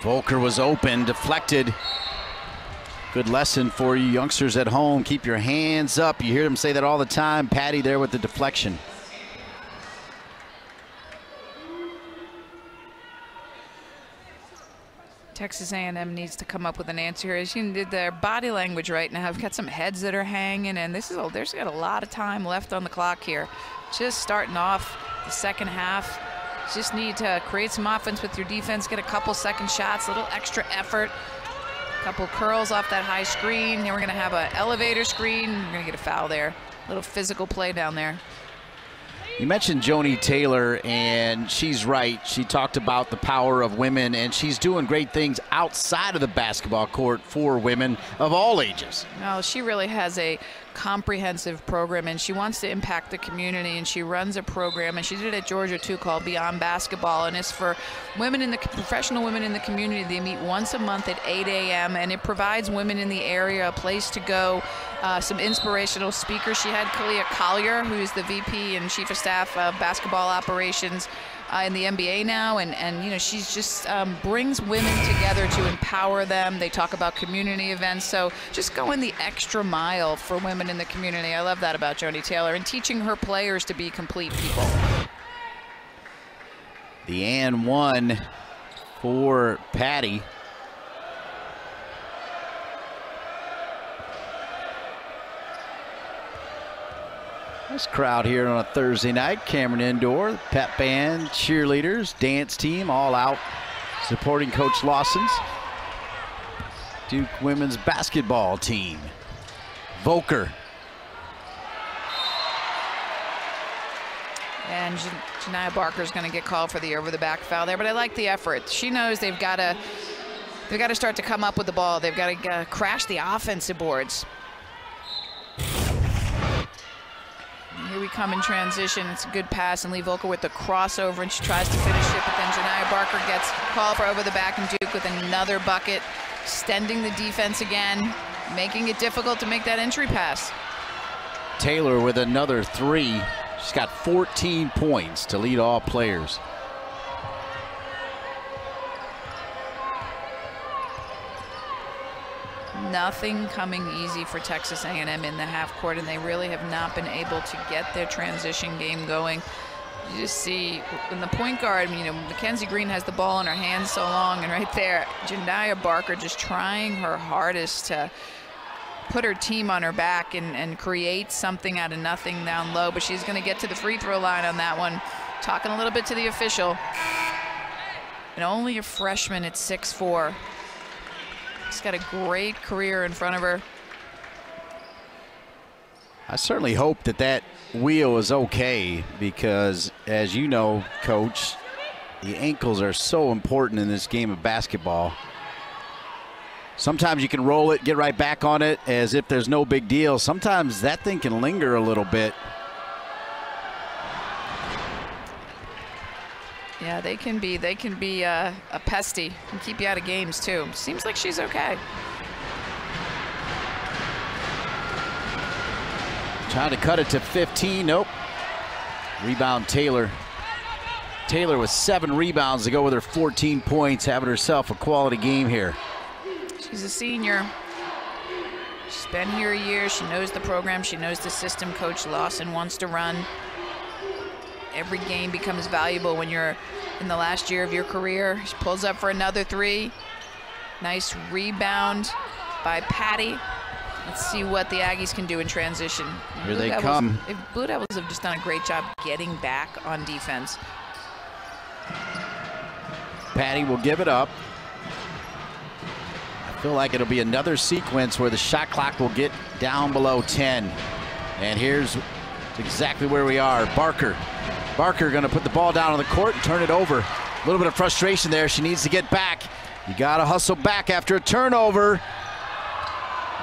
S2: Volker was open, deflected. Good lesson for you youngsters at home. Keep your hands up. You hear them say that all the time. Patty there with the deflection.
S1: Texas A&M needs to come up with an answer As you did their body language right now. I've got some heads that are hanging, and this is a, there's got a lot of time left on the clock here. Just starting off the second half. Just need to create some offense with your defense, get a couple second shots, a little extra effort, a couple curls off that high screen. Then we're going to have an elevator screen. We're going to get a foul there. A little physical play down there.
S2: You mentioned Joni Taylor, and she's right. She talked about the power of women, and she's doing great things outside of the basketball court for women of all ages.
S1: No, she really has a comprehensive program and she wants to impact the community and she runs a program and she did it at Georgia too called Beyond Basketball and it's for women in the professional women in the community. They meet once a month at 8 a.m. and it provides women in the area a place to go, uh, some inspirational speakers. She had Kalia Collier, who's the VP and Chief of Staff of Basketball Operations uh, in the NBA now, and and you know she's just um, brings women together to empower them. They talk about community events, so just going the extra mile for women in the community. I love that about Joni Taylor and teaching her players to be complete people.
S2: The and one for Patty. This crowd here on a Thursday night, Cameron Indoor, pep band, cheerleaders, dance team, all out supporting Coach Lawson's Duke women's basketball team. Volker.
S1: And Janiah Barker is going to get called for the over-the-back foul there, but I like the effort. She knows they've got to they've got to start to come up with the ball. They've got to uh, crash the offensive boards. Here we come in transition. It's a good pass, and Lee Volker with the crossover, and she tries to finish it, but then Janiah Barker gets called for over the back, and Duke with another bucket, extending the defense again, making it difficult to make that entry pass.
S2: Taylor with another three. She's got 14 points to lead all players.
S1: Nothing coming easy for Texas A&M in the half court, and they really have not been able to get their transition game going. You just see in the point guard, you know, Mackenzie Green has the ball in her hands so long, and right there, Janiah Barker just trying her hardest to put her team on her back and, and create something out of nothing down low. But she's going to get to the free throw line on that one. Talking a little bit to the official. And only a freshman at 6'4". She's got a great career in front of her.
S2: I certainly hope that that wheel is okay because, as you know, Coach, the ankles are so important in this game of basketball. Sometimes you can roll it, get right back on it as if there's no big deal. Sometimes that thing can linger a little bit.
S1: Yeah, they can be they can be uh, a pesty and keep you out of games too. Seems like she's okay.
S2: Trying to cut it to 15. Nope. Rebound Taylor. Taylor with seven rebounds to go with her 14 points, having herself a quality game here.
S1: She's a senior. She's been here a year. She knows the program. She knows the system Coach Lawson wants to run. Every game becomes valuable when you're in the last year of your career. She pulls up for another three. Nice rebound by Patty. Let's see what the Aggies can do in transition.
S2: Here Blue they Devils, come.
S1: If Blue Devils have just done a great job getting back on defense.
S2: Patty will give it up. I feel like it'll be another sequence where the shot clock will get down below 10. And here's exactly where we are. Barker. Barker going to put the ball down on the court and turn it over. A little bit of frustration there. She needs to get back. You got to hustle back after a turnover.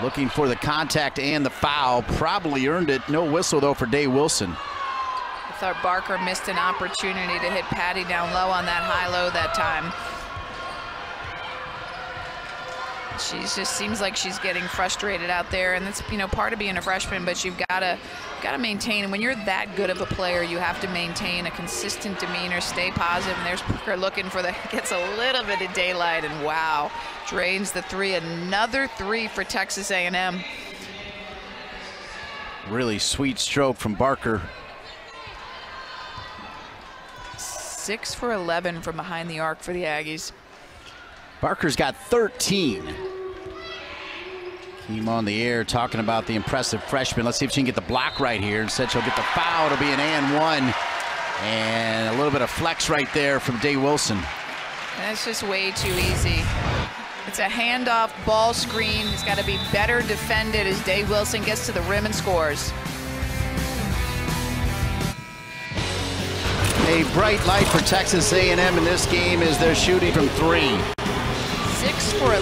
S2: Looking for the contact and the foul. Probably earned it. No whistle, though, for Day Wilson.
S1: I thought Barker missed an opportunity to hit Patty down low on that high-low that time. She just seems like she's getting frustrated out there, and that's you know part of being a freshman. But you've got to got to maintain. And when you're that good of a player, you have to maintain a consistent demeanor, stay positive. And there's Booker looking for the gets a little bit of daylight, and wow, drains the three. Another three for Texas A&M.
S2: Really sweet stroke from Barker.
S1: Six for 11 from behind the arc for the Aggies.
S2: Barker's got 13. Team on the air talking about the impressive freshman. Let's see if she can get the block right here. Instead, she'll get the foul. It'll be an and one. And a little bit of flex right there from Day Wilson.
S1: That's just way too easy. It's a handoff ball screen. It's got to be better defended as Day Wilson gets to the rim and scores.
S2: A bright light for Texas A&M in this game is they're shooting from three.
S1: 6 for 11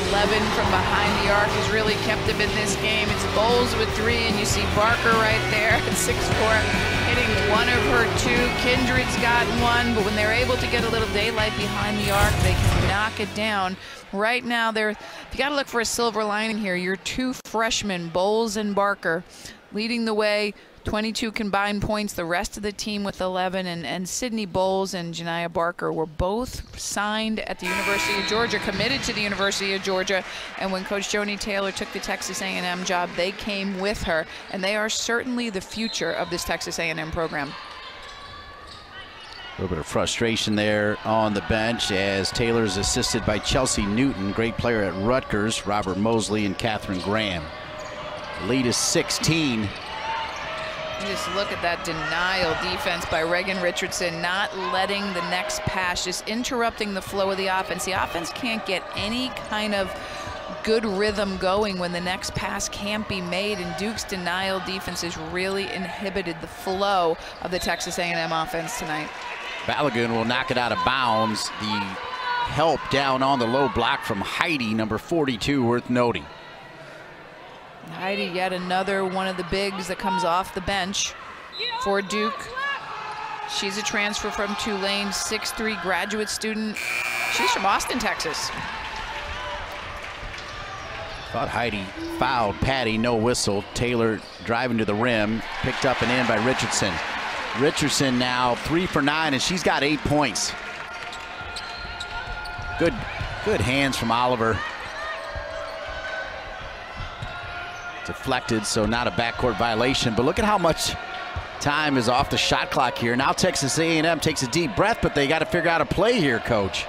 S1: from behind the arc has really kept them in this game. It's Bowles with three, and you see Barker right there at 6 4, hitting one of her two. Kindred's got one, but when they're able to get a little daylight behind the arc, they can knock it down. Right now, they're, you got to look for a silver lining here. Your two freshmen, Bowles and Barker, leading the way 22 combined points, the rest of the team with 11, and, and Sydney Bowles and Janiah Barker were both signed at the University of Georgia, committed to the University of Georgia, and when Coach Joni Taylor took the Texas A&M job, they came with her, and they are certainly the future of this Texas A&M program.
S2: A little bit of frustration there on the bench as Taylor's assisted by Chelsea Newton, great player at Rutgers, Robert Mosley, and Catherine Graham. The lead is 16
S1: just look at that denial defense by Reigan Richardson, not letting the next pass, just interrupting the flow of the offense. The offense can't get any kind of good rhythm going when the next pass can't be made, and Duke's denial defense has really inhibited the flow of the Texas A&M offense tonight.
S2: Balogun will knock it out of bounds. The help down on the low block from Heide, number 42, worth noting.
S1: Heide, yet another one of the bigs that comes off the bench for Duke. She's a transfer from Tulane, 6'3 graduate student. She's from Austin, Texas.
S2: Thought Heide fouled Patty, no whistle. Taylor driving to the rim, picked up and in by Richardson. Richardson now three for nine, and she's got eight points. Good, good hands from Oliver. Deflected, so not a backcourt violation. But look at how much time is off the shot clock here. Now Texas A&M takes a deep breath, but they got to figure out a play here, Coach.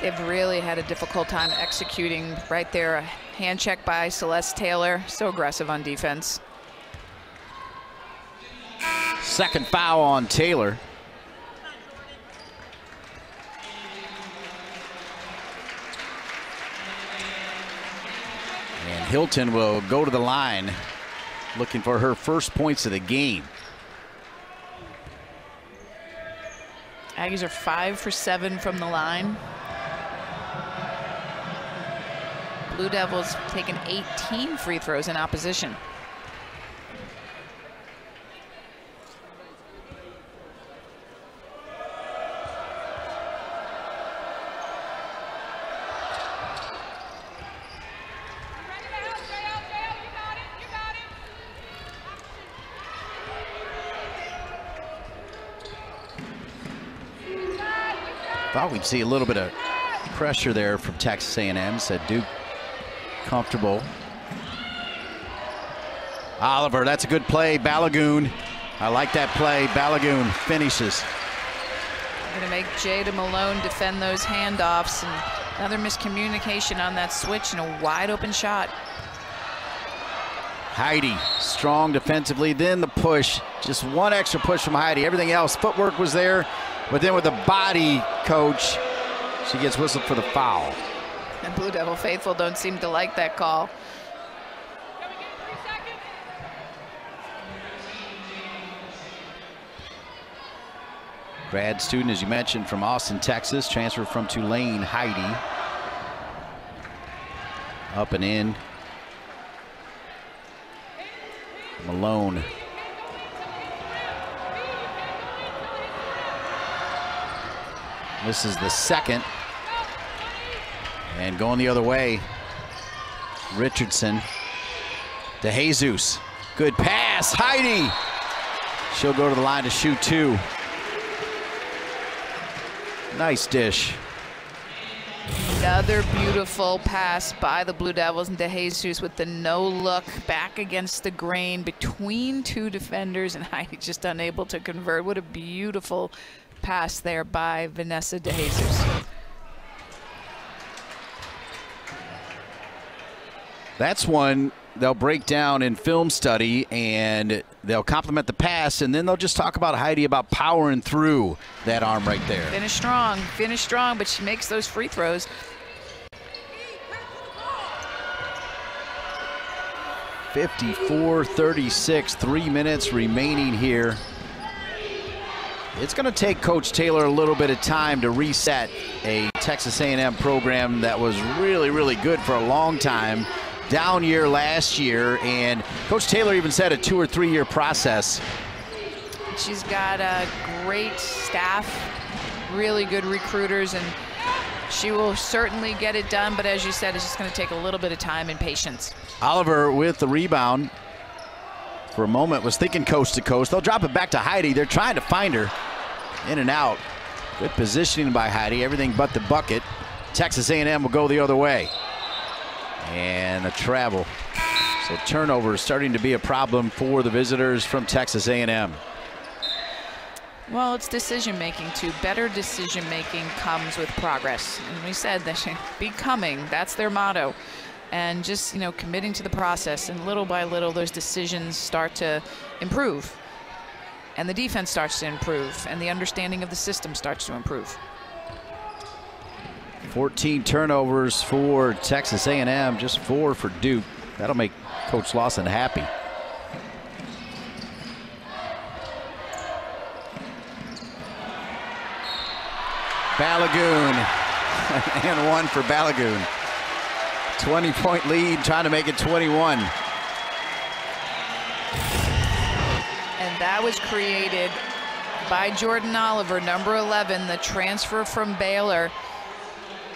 S1: They've really had a difficult time executing right there. A hand check by Celeste Taylor. So aggressive on defense.
S2: Second foul on Taylor. And Hilton will go to the line looking for her first points of the game.
S1: Aggies are five for seven from the line. Blue Devils taken 18 free throws in opposition.
S2: We'd see a little bit of pressure there from Texas A&M. Said Duke comfortable. Oliver, that's a good play. Balogun, I like that play. Balogun finishes.
S1: I'm Going to make Jada Malone defend those handoffs and another miscommunication on that switch and a wide open shot.
S2: Heide, strong defensively, then the push. Just one extra push from Heide. Everything else, footwork was there, but then with the body, coach, she gets whistled for the foul.
S1: And Blue Devil faithful don't seem to like that call.
S2: Grad student, as you mentioned, from Austin, Texas, transferred from Tulane, Heide. Up and in. Malone. This is the second. And going the other way, Richardson to Jesus. Good pass, Heide. She'll go to the line to shoot two. Nice dish.
S1: Another beautiful pass by the Blue Devils into Jesus with the no look back against the grain between two defenders and Heide just unable to convert. What a beautiful pass there by Vanessa De Jesus.
S2: That's one they'll break down in film study and they'll compliment the pass and then they'll just talk about Heide about powering through that arm right there.
S1: Finish strong, finish strong, but she makes those free throws.
S2: Fifty-four, thirty-six, three minutes remaining here. It's going to take Coach Taylor a little bit of time to reset a Texas A&M program that was really, really good for a long time down year last year, and Coach Taylor even said a two or three year process.
S1: She's got a great staff, really good recruiters, and she will certainly get it done, but as you said, it's just going to take a little bit of time and patience.
S2: Oliver with the rebound. For a moment was thinking coast to coast. They'll drop it back to Heide. They're trying to find her. In and out. Good positioning by Heide. Everything but the bucket. Texas A&M will go the other way and a travel. So turnover is starting to be a problem for the visitors from Texas A&M.
S1: Well, it's decision making too. Better decision making comes with progress. And we said that becoming, that's their motto. And just, you know, committing to the process. And little by little, those decisions start to improve. And the defense starts to improve. And the understanding of the system starts to improve.
S2: 14 turnovers for Texas A&M, just four for Duke. That'll make Coach Lawson happy. Balogun, and one for Balogun. 20 point lead, trying to make it 21.
S1: And that was created by Jordyn Oliver, number 11, the transfer from Baylor.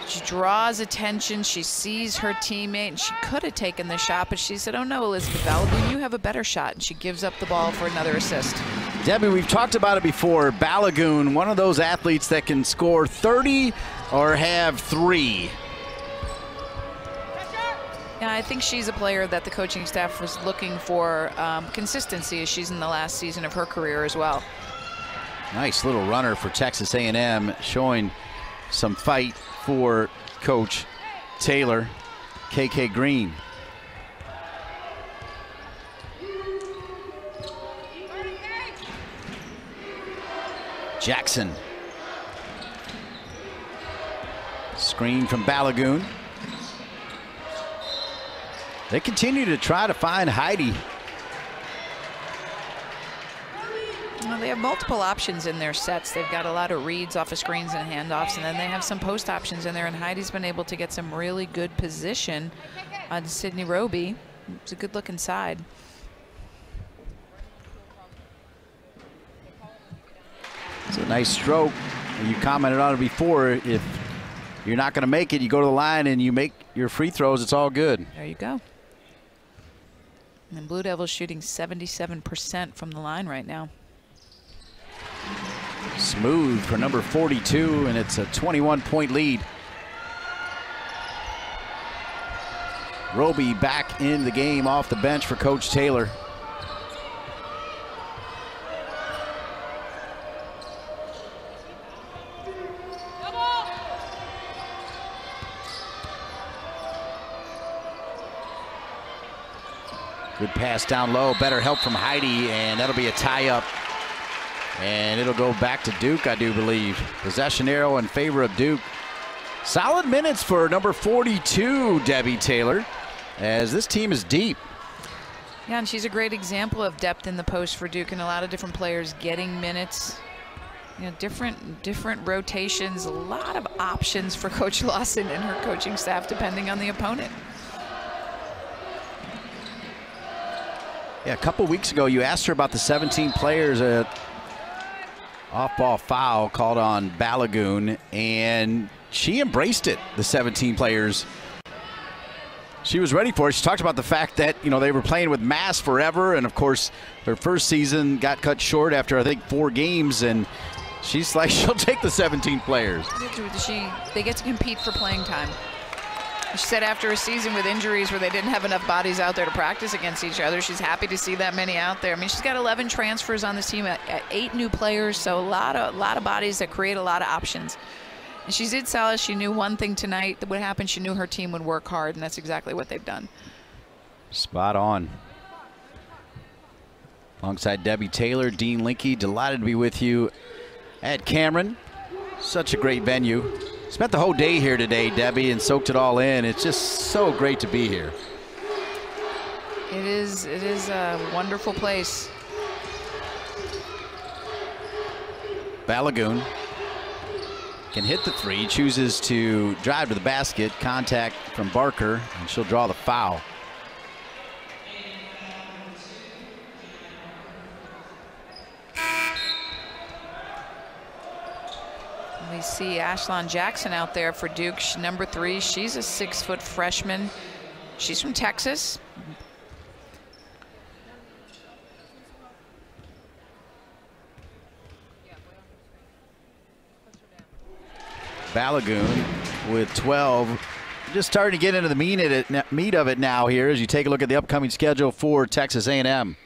S1: She draws attention. She sees her teammate, and she could have taken the shot, but she said, oh no, Elizabeth Balogun, you have a better shot. And she gives up the ball for another assist.
S2: Debbie, we've talked about it before. Balogun, one of those athletes that can score 30 or have three.
S1: Yeah, I think she's a player that the coaching staff was looking for um, consistency as she's in the last season of her career as well.
S2: Nice little runner for Texas A&M, showing some fight for Coach Taylor. KK Green. Jackson. Screen from Balogun. They continue to try to find Heide.
S1: Well, they have multiple options in their sets. They've got a lot of reads off of screens and handoffs, and then they have some post options in there. And Heide's been able to get some really good position on Sydney Roby. It's a good look inside.
S2: It's a nice stroke. You commented on it before. If you're not going to make it, you go to the line and you make your free throws. It's all good.
S1: There you go. And Blue Devils shooting 77% from the line right now.
S2: Smooth for number 42, and it's a 21-point lead. Roby back in the game off the bench for Coach Taylor. Good pass down low, better help from Heide, and that'll be a tie-up. And it'll go back to Duke, I do believe. Possession arrow in favor of Duke. Solid minutes for number 42, Debbie Taylor, as this team is deep.
S1: Yeah, and she's a great example of depth in the post for Duke and a lot of different players getting minutes. You know, different different rotations, a lot of options for Coach Lawson and her coaching staff depending on the opponent.
S2: Yeah, a couple weeks ago, you asked her about the 17 players. Uh, off-ball foul called on Balogun, and she embraced it, the 17 players. She was ready for it. She talked about the fact that, you know, they were playing with mass forever, and of course, her first season got cut short after, I think, four games, and she's like, she'll take the 17 players.
S1: She, they get to compete for playing time. She said after a season with injuries where they didn't have enough bodies out there to practice against each other, she's happy to see that many out there. I mean, she's got 11 transfers on this team, uh, uh, eight new players, so a lot of a lot of bodies that create a lot of options. And she did sell us, She knew one thing tonight that would happen. She knew her team would work hard, and that's exactly what they've done.
S2: Spot on. Alongside Debbie Taylor, Dean Linke, delighted to be with you at Cameron. Such a great venue. Spent the whole day here today, Debbie, and soaked it all in. It's just so great to be here.
S1: It is. It is a wonderful place.
S2: Balogun can hit the three, chooses to drive to the basket, contact from Barker, and she'll draw the foul.
S1: We see Ashlon Jackson out there for Duke, number three. She's a six-foot freshman. She's from Texas.
S2: Balogun with 12. Just starting to get into the meat of it now here as you take a look at the upcoming schedule for Texas A&M.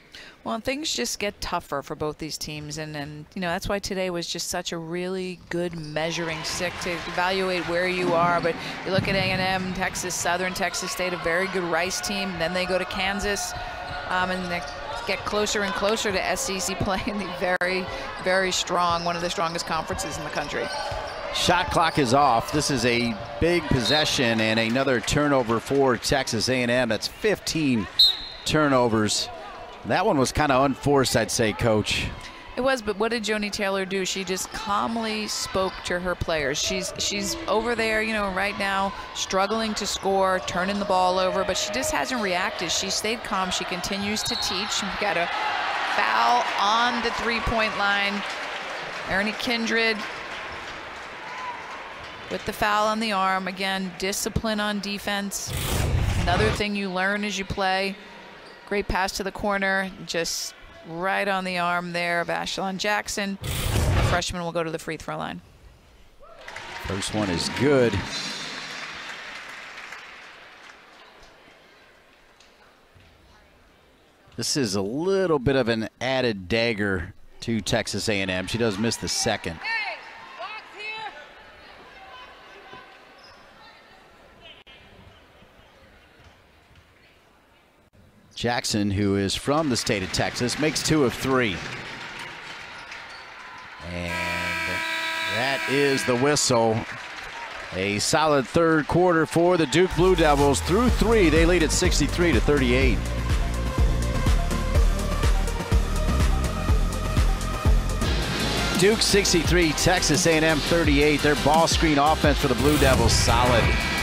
S1: Well, things just get tougher for both these teams, and, and you know that's why today was just such a really good measuring stick to evaluate where you are. But you look at A&M, Texas, Southern Texas State, a very good Rice team. Then they go to Kansas, um, and they get closer and closer to SEC play in the very, very strong, one of the strongest conferences in the country.
S2: Shot clock is off. This is a big possession and another turnover for Texas A&M. That's 15 turnovers that one was kind of unforced, I'd say, Coach.
S1: It was, but what did Joni Taylor do? She just calmly spoke to her players. She's she's over there, you know, right now, struggling to score, turning the ball over, but she just hasn't reacted. She stayed calm. She continues to teach. We've got a foul on the three-point line. Ernie Kindred with the foul on the arm. Again, discipline on defense. Another thing you learn as you play. Great pass to the corner, just right on the arm there of Ashlon Jackson. The freshman will go to the free throw line.
S2: First one is good. This is a little bit of an added dagger to Texas A&M. She does miss the second. Jackson, who is from the state of Texas, makes two of three. And that is the whistle. A solid third quarter for the Duke Blue Devils. Through three, they lead at 63 to 38. Duke 63, Texas A&M 38. Their ball screen offense for the Blue Devils solid.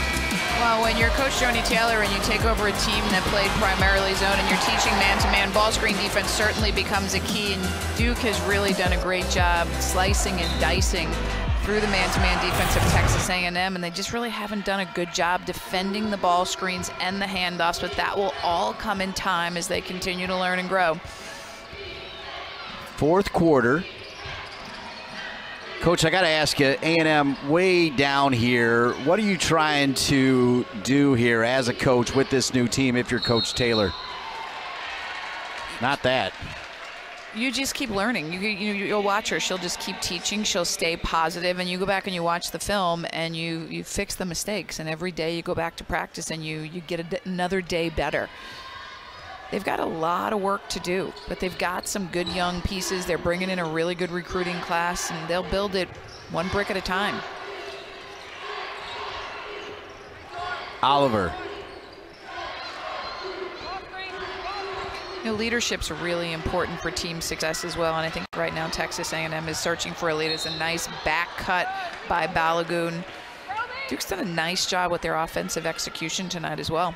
S1: Well, when you're Coach Joni Taylor and you take over a team that played primarily zone and you're teaching man-to-man, -man, ball screen defense certainly becomes a key. And Duke has really done a great job slicing and dicing through the man-to-man -man defense of Texas A&M, and they just really haven't done a good job defending the ball screens and the handoffs, but that will all come in time as they continue to learn and grow.
S2: Fourth quarter, Coach, I got to ask you, A&M way down here. What are you trying to do here as a coach with this new team if you're Coach Taylor? Not that.
S1: You just keep learning. You, you you'll watch her. She'll just keep teaching. She'll stay positive, and you go back and you watch the film, and you you fix the mistakes. And every day you go back to practice, and you you get a, another day better. They've got a lot of work to do, but they've got some good young pieces. They're bringing in a really good recruiting class, and they'll build it one brick at a time.
S2: Oliver.
S1: You know, leadership's really important for team success as well, and I think right now Texas A&M is searching for a lead. It's a nice back cut by Balogun. Duke's done a nice job with their offensive execution tonight as well.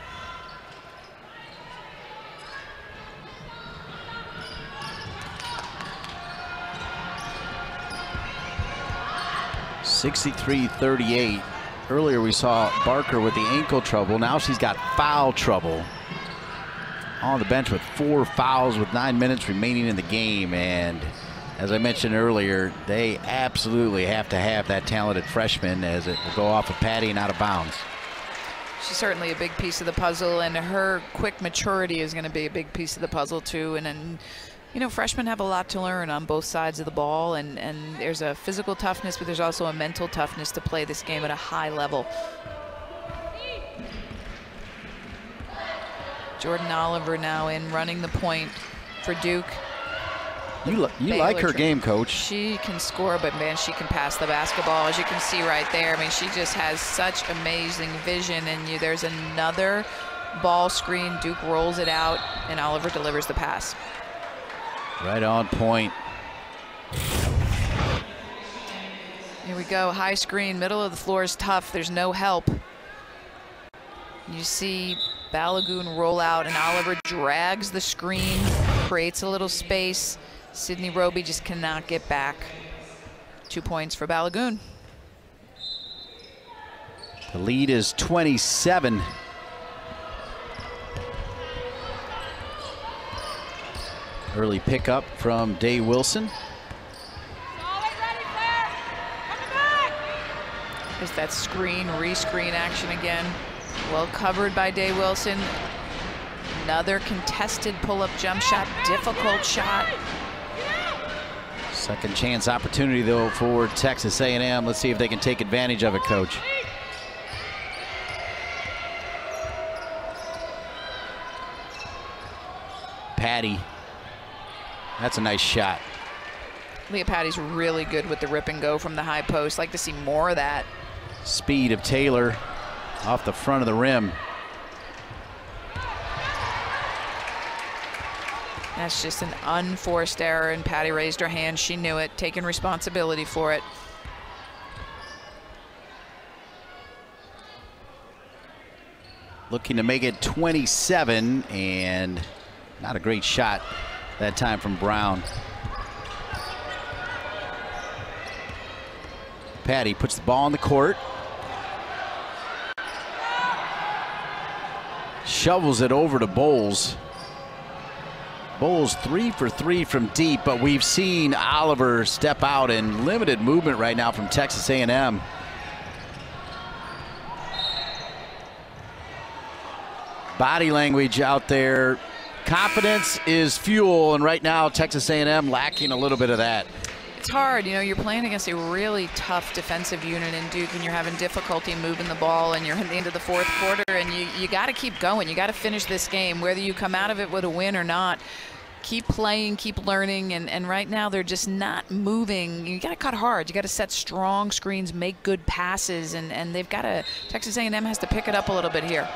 S2: 63-38. Earlier we saw Barker with the ankle trouble. Now she's got foul trouble. On the bench with four fouls with nine minutes remaining in the game. And as I mentioned earlier, they absolutely have to have that talented freshman as it will go off of Patty and out of bounds.
S1: She's certainly a big piece of the puzzle, and her quick maturity is going to be a big piece of the puzzle, too. And, and you know, freshmen have a lot to learn on both sides of the ball, and, and there's a physical toughness, but there's also a mental toughness to play this game at a high level. Jordyn Oliver now in running the point for Duke.
S2: You, you like her game, coach.
S1: She can score, but man, she can pass the basketball, as you can see right there. I mean, she just has such amazing vision, and you, there's another ball screen. Duke rolls it out, and Oliver delivers the pass.
S2: Right on point.
S1: Here we go, high screen, middle of the floor is tough. There's no help. You see Balogun roll out and Oliver drags the screen, creates a little space. Sydney Roby just cannot get back. Two points for Balogun.
S2: The lead is 27 Early pickup from Day Wilson.
S1: There's that screen, rescreen action again. Well covered by Day Wilson. Another contested pull-up jump shot, difficult shot.
S2: Second chance opportunity though for Texas A&M. Let's see if they can take advantage of it, coach. Patty that's a nice shot.
S1: Aaliyah Patty's really good with the rip and go from the high post. Like to see more of that.
S2: Speed of Taylor off the front of the rim.
S1: That's just an unforced error, and Patty raised her hand. She knew it, taking responsibility for it.
S2: Looking to make it 27, and not a great shot that time from Brown. Patty puts the ball on the court. Shovels it over to Bowles. Bowles three for three from deep, but we've seen Oliver step out in limited movement right now from Texas A&M. Body language out there confidence is fuel, and right now Texas A&M lacking a little bit of that.
S1: it's hard. You know, you're playing against a really tough defensive unit in Duke, and you're having difficulty moving the ball, and you're at the end of the fourth quarter, and you, you got to keep going. You got to finish this game, whether you come out of it with a win or not. Keep playing, keep learning, and, and right now they're just not moving. You got to cut hard. You got to set strong screens, make good passes, and, and they've got to. Texas A&M has to pick it up a little bit here.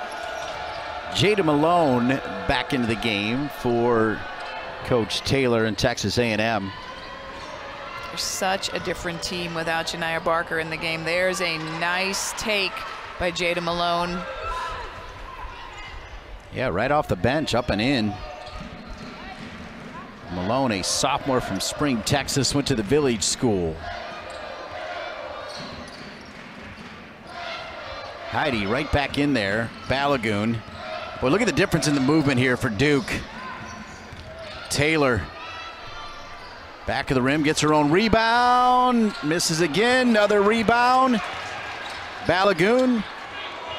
S2: Jada Malone back into the game for Coach Taylor and Texas A&M.
S1: They're such a different team without Janiah Barker in the game. There's a nice take by Jada Malone.
S2: Yeah, right off the bench, up and in. Malone, a sophomore from Spring, Texas, went to the Village School. Heide right back in there. Balogun. Boy, look at the difference in the movement here for Duke. Taylor Back of the rim, gets her own rebound, misses again, another rebound. Balogun.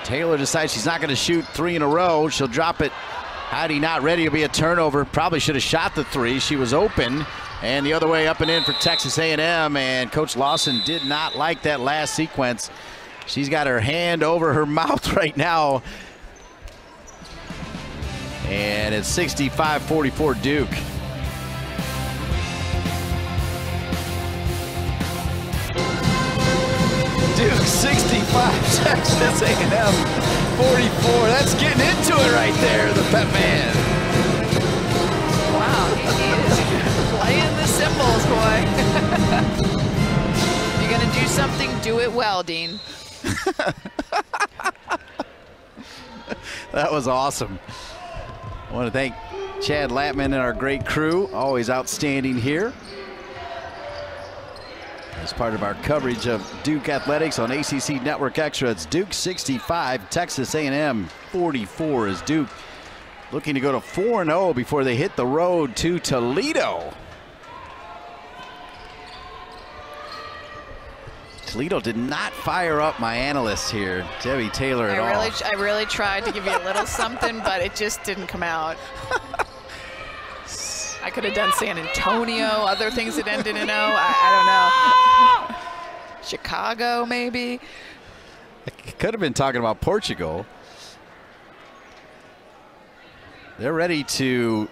S2: Taylor decides she's not going to shoot three in a row. She'll drop it. Heide not ready to be a turnover. Probably should have shot the three. She was open. And the other way up and in for Texas A&M. And Coach Lawson did not like that last sequence. She's got her hand over her mouth right now. And it's 65-44 Duke. Duke 65, Texas A&M 44. That's getting into it right there, the Pep Man.
S1: Wow, he is playing the cymbals, boy. You're going to do something, do it well, Dean.
S2: that was awesome. Want to thank Chad Latman and our great crew, always outstanding here as part of our coverage of Duke Athletics on ACC Network Extra. It's Duke 65, Texas A&M 44 is Duke looking to go to 4-0 before they hit the road to Toledo. Toledo did not fire up my analyst here, Debbie Taylor, at
S1: I really,
S2: all.
S1: I really tried to give you a little something, but it just didn't come out. I could have done San Antonio, other things that ended in O. I, I don't know. Chicago, maybe.
S2: I could have been talking about Portugal. They're ready to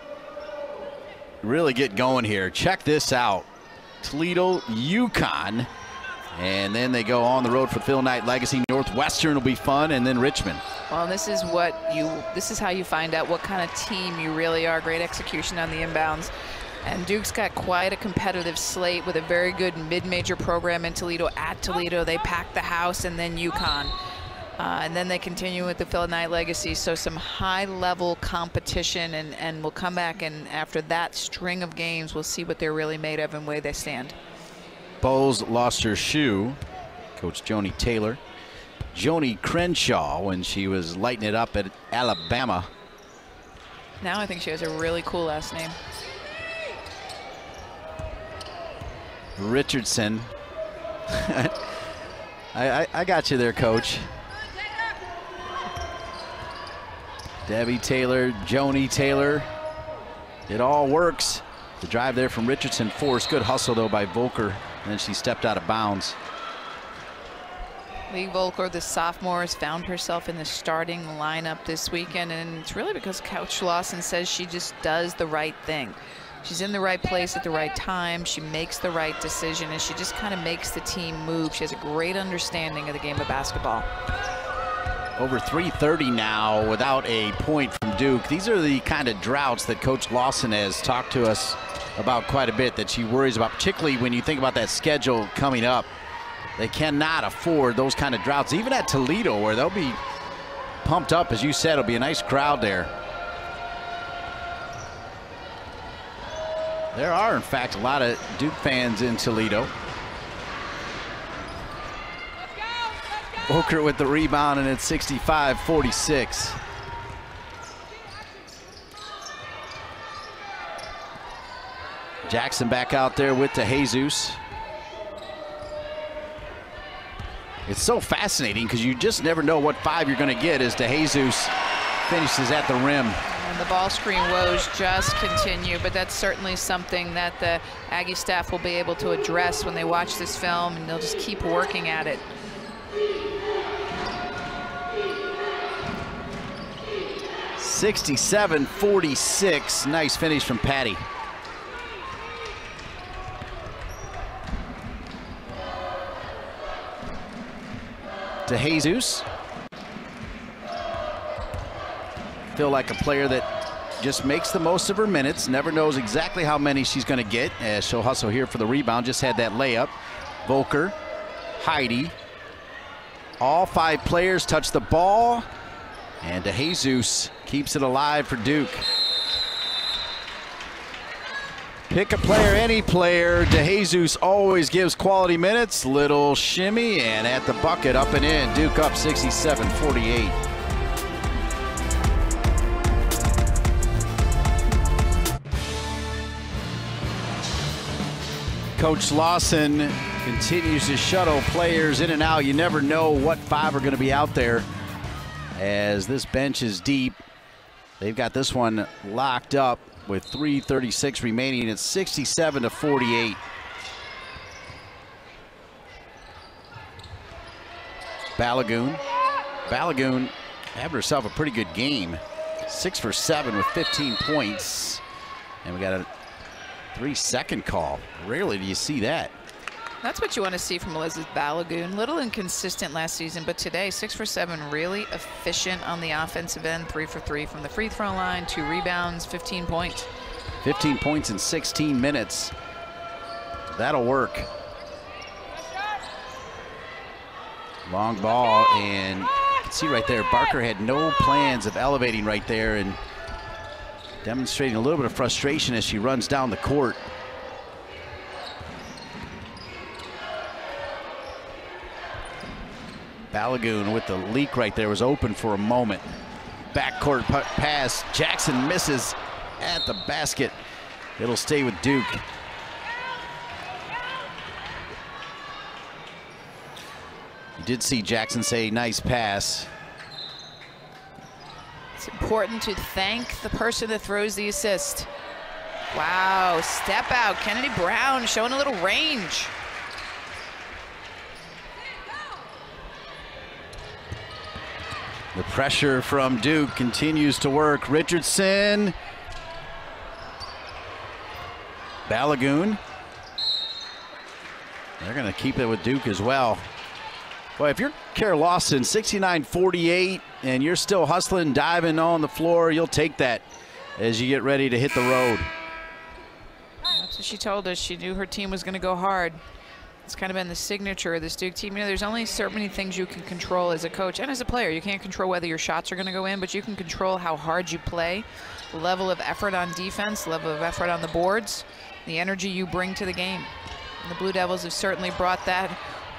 S2: really get going here. Check this out. Toledo, UConn. And then they go on the road for Phil Knight Legacy. Northwestern will be fun, and then Richmond.
S1: Well, this is what you, this is how you find out what kind of team you really are. Great execution on the inbounds. And Duke's got quite a competitive slate with a very good mid-major program in Toledo. At Toledo, they pack the house, and then UConn. Uh, and then they continue with the Phil Knight legacy. So some high-level competition, and, and we'll come back, and after that string of games, we'll see what they're really made of and where they stand.
S2: Bowles lost her shoe. Coach Joni Taylor. Joni Crenshaw when she was lighting it up at Alabama.
S1: Now I think she has a really cool last name.
S2: Richardson. I, I, I got you there, Coach. Debbie Taylor, Joni Taylor. It all works. The drive there from Richardson forced. Good hustle, though, by Volker. And then she stepped out of bounds.
S1: Lee Volker, the sophomore, has found herself in the starting lineup this weekend, and it's really because Coach Lawson says she just does the right thing. She's in the right place at the right time. She makes the right decision, and she just kind of makes the team move. She has a great understanding of the game of basketball.
S2: Over 330 now without a point from Duke. These are the kind of droughts that Coach Lawson has talked to us about quite a bit that she worries about, particularly when you think about that schedule coming up. They cannot afford those kind of droughts, even at Toledo, where they'll be pumped up, as you said. It'll be a nice crowd there. There are, in fact, a lot of Duke fans in Toledo. Volker with the rebound, and it's 65-46. Jackson back out there with DeJesus. It's so fascinating because you just never know what five you're going to get as DeJesus finishes at the rim.
S1: and the ball screen woes just continue, but that's certainly something that the Aggie staff will be able to address when they watch this film, and they'll just keep working at it.
S2: Sixty-seven, forty-six. Nice finish from Patty. DeJesus. Feel like a player that just makes the most of her minutes, never knows exactly how many she's going to get as she'll hustle here for the rebound. Just had that layup. Volker, Heide, all five players touch the ball, and DeJesus keeps it alive for Duke. Pick a player, any player. DeJesus always gives quality minutes. Little shimmy and at the bucket, up and in. Duke up 67-48. Coach Lawson continues to shuttle players in and out. You never know what five are going to be out there as this bench is deep. They've got this one locked up with 3.36 remaining. It's 67 to 48. Balogun. Balogun having herself a pretty good game. Six for seven with 15 points. And we got a three second call. Rarely do you see that.
S1: That's what you want to see from Elizabeth Balogun. Little inconsistent last season, but today, six for seven, really efficient on the offensive end. Three for three from the free throw line, two rebounds, 15 points.
S2: 15 points in 16 minutes. That'll work. Long ball, and you can see right there, Barker had no plans of elevating right there and demonstrating a little bit of frustration as she runs down the court. Balogun with the leak right there was open for a moment. Backcourt pass. Jackson misses at the basket. It'll stay with Duke. You did see Jackson say nice pass.
S1: It's important to thank the person that throws the assist. Wow, step out. Kennedy Brown showing a little range.
S2: The pressure from Duke continues to work. Richardson. Balogun. They're going to keep it with Duke as well. Boy, if you're Kara Lawson, 69-48, and you're still hustling, diving on the floor, you'll take that as you get ready to hit the road.
S1: That's what she told us. She knew her team was going to go hard. It's kind of been the signature of this Duke team. You know, there's only so many things you can control as a coach and as a player. You can't control whether your shots are going to go in, but you can control how hard you play, the level of effort on defense, level of effort on the boards, the energy you bring to the game. And the Blue Devils have certainly brought that.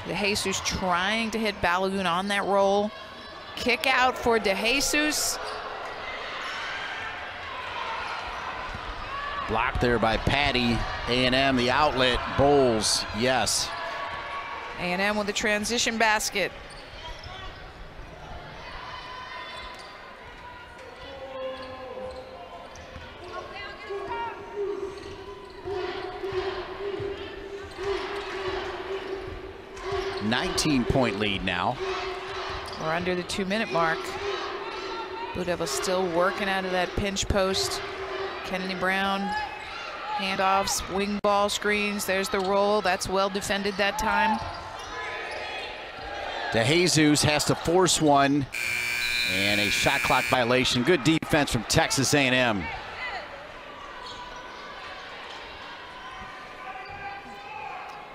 S1: DeJesus trying to hit Balogun on that roll. Kick out for DeJesus.
S2: Blocked there by Patty. A&M, the outlet. Bowles, yes.
S1: A&M with a transition basket.
S2: Nineteen-point lead now.
S1: We're under the two-minute mark. Blue Devils still working out of that pinch post. Kennedy Brown Handoffs, wing ball screens. There's the roll. That's well defended that time.
S2: DeJesus has to force one. And a shot clock violation. Good defense from Texas A&M.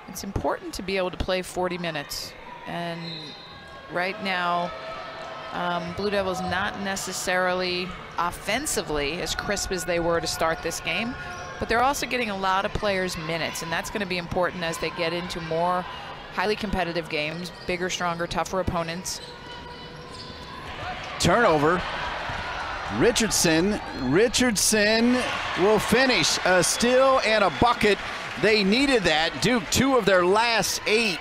S1: It's important to be able to play 40 minutes. And right now, um, Blue Devils not necessarily offensively as crisp as they were to start this game, but they're also getting a lot of players minutes, and that's going to be important as they get into more highly competitive games, bigger, stronger, tougher opponents.
S2: Turnover. Richardson, Richardson will finish a steal and a bucket. They needed that. Duke, two of their last eight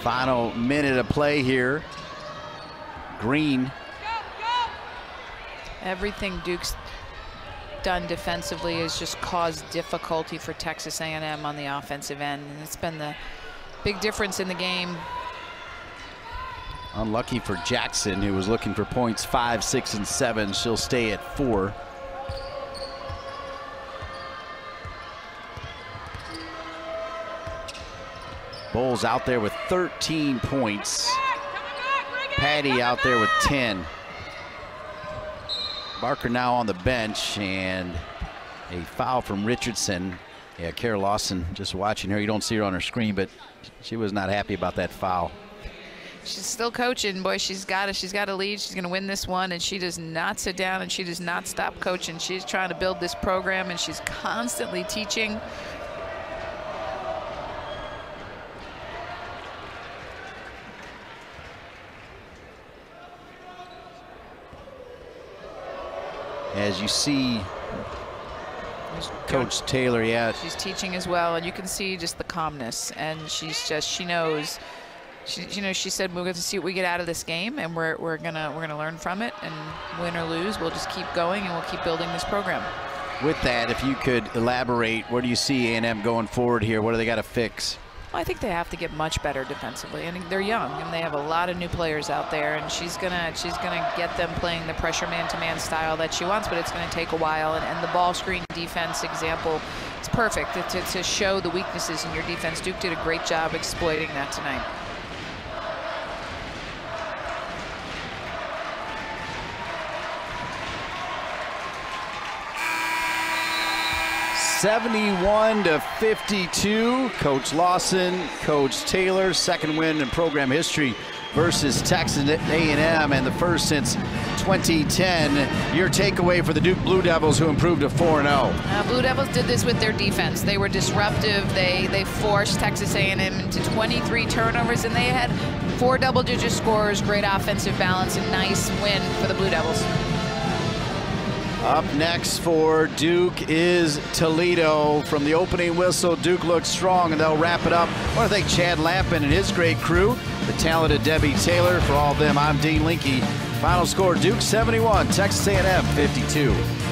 S2: Final minute of play here. Green.
S1: Everything Duke's done defensively has just caused difficulty for Texas A&M on the offensive end. And it's been the big difference in the game.
S2: Unlucky for Jackson, who was looking for points five, six, and seven. She'll stay at four. Bowles out there with 13 points. Patty out there with 10. Barker now on the bench and a foul from Richardson. Yeah, Kara Lawson just watching her. You don't see her on her screen, but she was not happy about that foul.
S1: She's still coaching, boy. She's got it. She's got a lead. She's going to win this one, and she does not sit down and she does not stop coaching. She's trying to build this program, and she's constantly teaching.
S2: As you see, Coach Taylor, yeah.
S1: She's teaching as well, and you can see just the calmness, and she's just, she knows she, you know, she said we're going to see what we get out of this game, and we're, we're gonna we're gonna learn from it, and win or lose, we'll just keep going, and we'll keep building this program.
S2: With that, if you could elaborate, where do you see A&M going forward here? What do they got to fix?
S1: Well, I think they have to get much better defensively, and they're young, and they have a lot of new players out there, and she's gonna she's gonna get them playing the pressure man-to-man -man style that she wants, but it's gonna take a while. And, and the ball screen defense example, it's perfect to, to show the weaknesses in your defense. Duke did a great job exploiting that tonight.
S2: 71 to 52. Coach Lawson, Coach Taylor, second win in program history versus Texas A&M and the first since 2010. Your takeaway for the Duke Blue Devils who improved to 4-0.
S1: Uh, Blue Devils did this with their defense. They were disruptive. They they forced Texas A&M into 23 turnovers and they had four double-digit scores, great offensive balance, and nice win for the Blue Devils.
S2: Up next for Duke is Toledo. From the opening whistle, Duke looks strong, and they'll wrap it up. I want to thank Chad Lampin and his great crew, the talented Debbie Taylor. For all of them, I'm Dean Linke. Final score, Duke 71, Texas A&M 52.